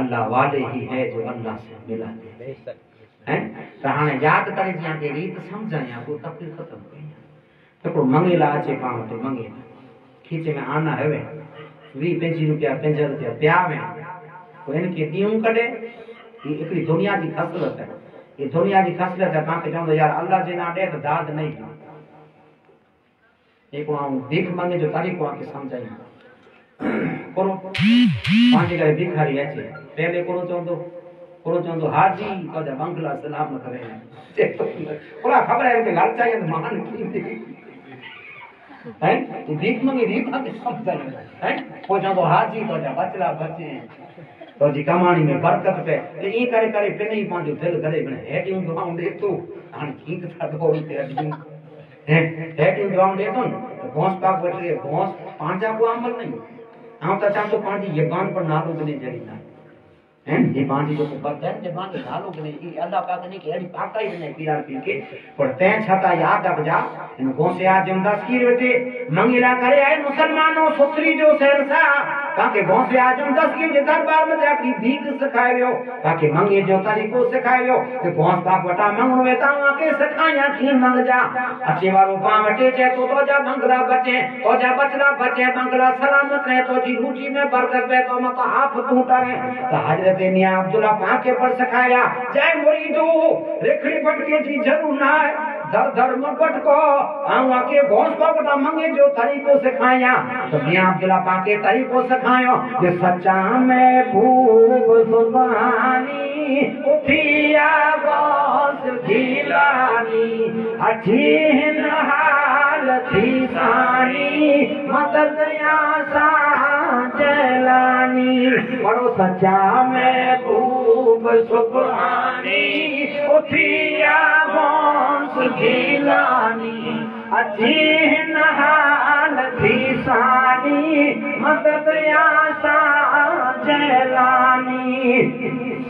अल्लाह वाले ही है जो अल्लाह से मिलाते हैं त हाणे यादि करे जी के रीत सम्झायां पोइ तकलीफ़ ख़तमु कई हिकिड़ो मंगेला अचे पाण वटि मंगेला खीचे में आना हवे वीह पंजवीह रुपया पंज रुपया पिया आहिनि हिनखे ॾींहुं कढे ही हिकिड़ी दुनिया जी ख़सलत आहे ही दुनिया जी ख़सलत आहे तव्हांखे चवंदो यार अल्लाह जे नाले त दाद नहीं ॾियो हिकिड़ो आउं भीख मंगे जो तरीक़ो आहे सम्झाईं कोरो। पंहिंजे करे भिखारी अचे पहले कोरो चवंदो कोरो चवंदो हाजी तुंहिंजा बंगला सलाम न करे कोरा ख़बर आहे मूंखे लालचाई आहे त महान हैं? तू भीख मंगी भीख मंगी सम्झाईं हैं? पोइ चवंदो हाजी तुंहिंजा बचला बचे तो जी कमाणी में बरकत पे, ते ई करे करे पे नहीं पंहिंजो दिलि करे क्यों तो हम देख तो? हाँ ठीक था दौड़ी ते है है क्यों ॾे थो न तो भोंस पाक वठी भोंस पांचा को अमल नहीं। हम तो चाहतो पांजी ये ज़बान पर नालो बि जड़ी जड़ींदा हैं डिमांड जो करता है डिमांड नालो के नहीं अल्लाह पाक ने के अड़ी पाका ही नहीं पीला पी के, पर तै छता याद रख जा, इन को से आज जमदास की वेटे मंगीला करे आए मुसलमानों सुतरी जो सहनसा ताकि भोंसे आज़म दस की जे दरबार में जाके भीख सिखायो ताकि मंगे जो तरीको सिखायो ते भोंस का बटा मंगनो वे ता के सिखाया की मंग जा। अच्छे वारो पा वटे जे तो तो जा मंगला बचे तो जा बचला बचे, मंगला सलामत रहे तो जी रूची में बरकत पे तो मत हाफ़ तू करे तो हज़रत मियाँ अब्दुल्ला पा के पर सखाया। जय मुरीदू, रेखड़ी पटके जी ज़रूर ना है धर मपट को भोंस को बता मंगे जो तरीको सिखाया तो मियाँ अब्दुल्ला पाके तरीको सिखायो जे सच्चा में भूख सुबानी उठिया गौस खिलानी अठीन हाल थी सानी मदद या जलानी। बड़ो सच्चा में भूप सुबानी उठिया गौस खिलानी अठीन हाल थी सानी मदद या सा जलानी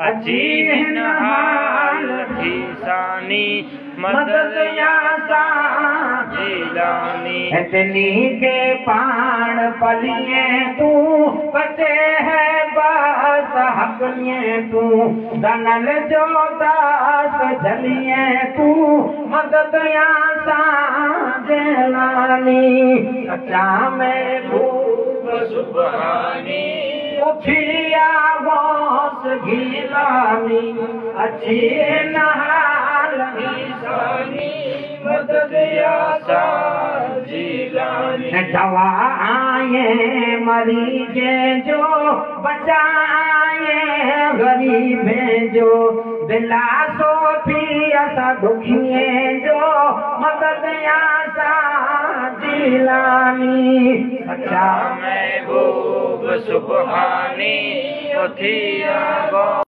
अजीन हाल थी सानी मदद या सा जिलानी इतनी के पाण पलिए तू बचे है बस हकलिए तू। दनल जो दास जलिए तू मदद या सुबाणी मास घीलानी अछी नी दवा आए मरीजे जो बचाए गरीबे जो। दिलासो थी असा दुखिए जो मदद आसा जिलानी सुबहानी गो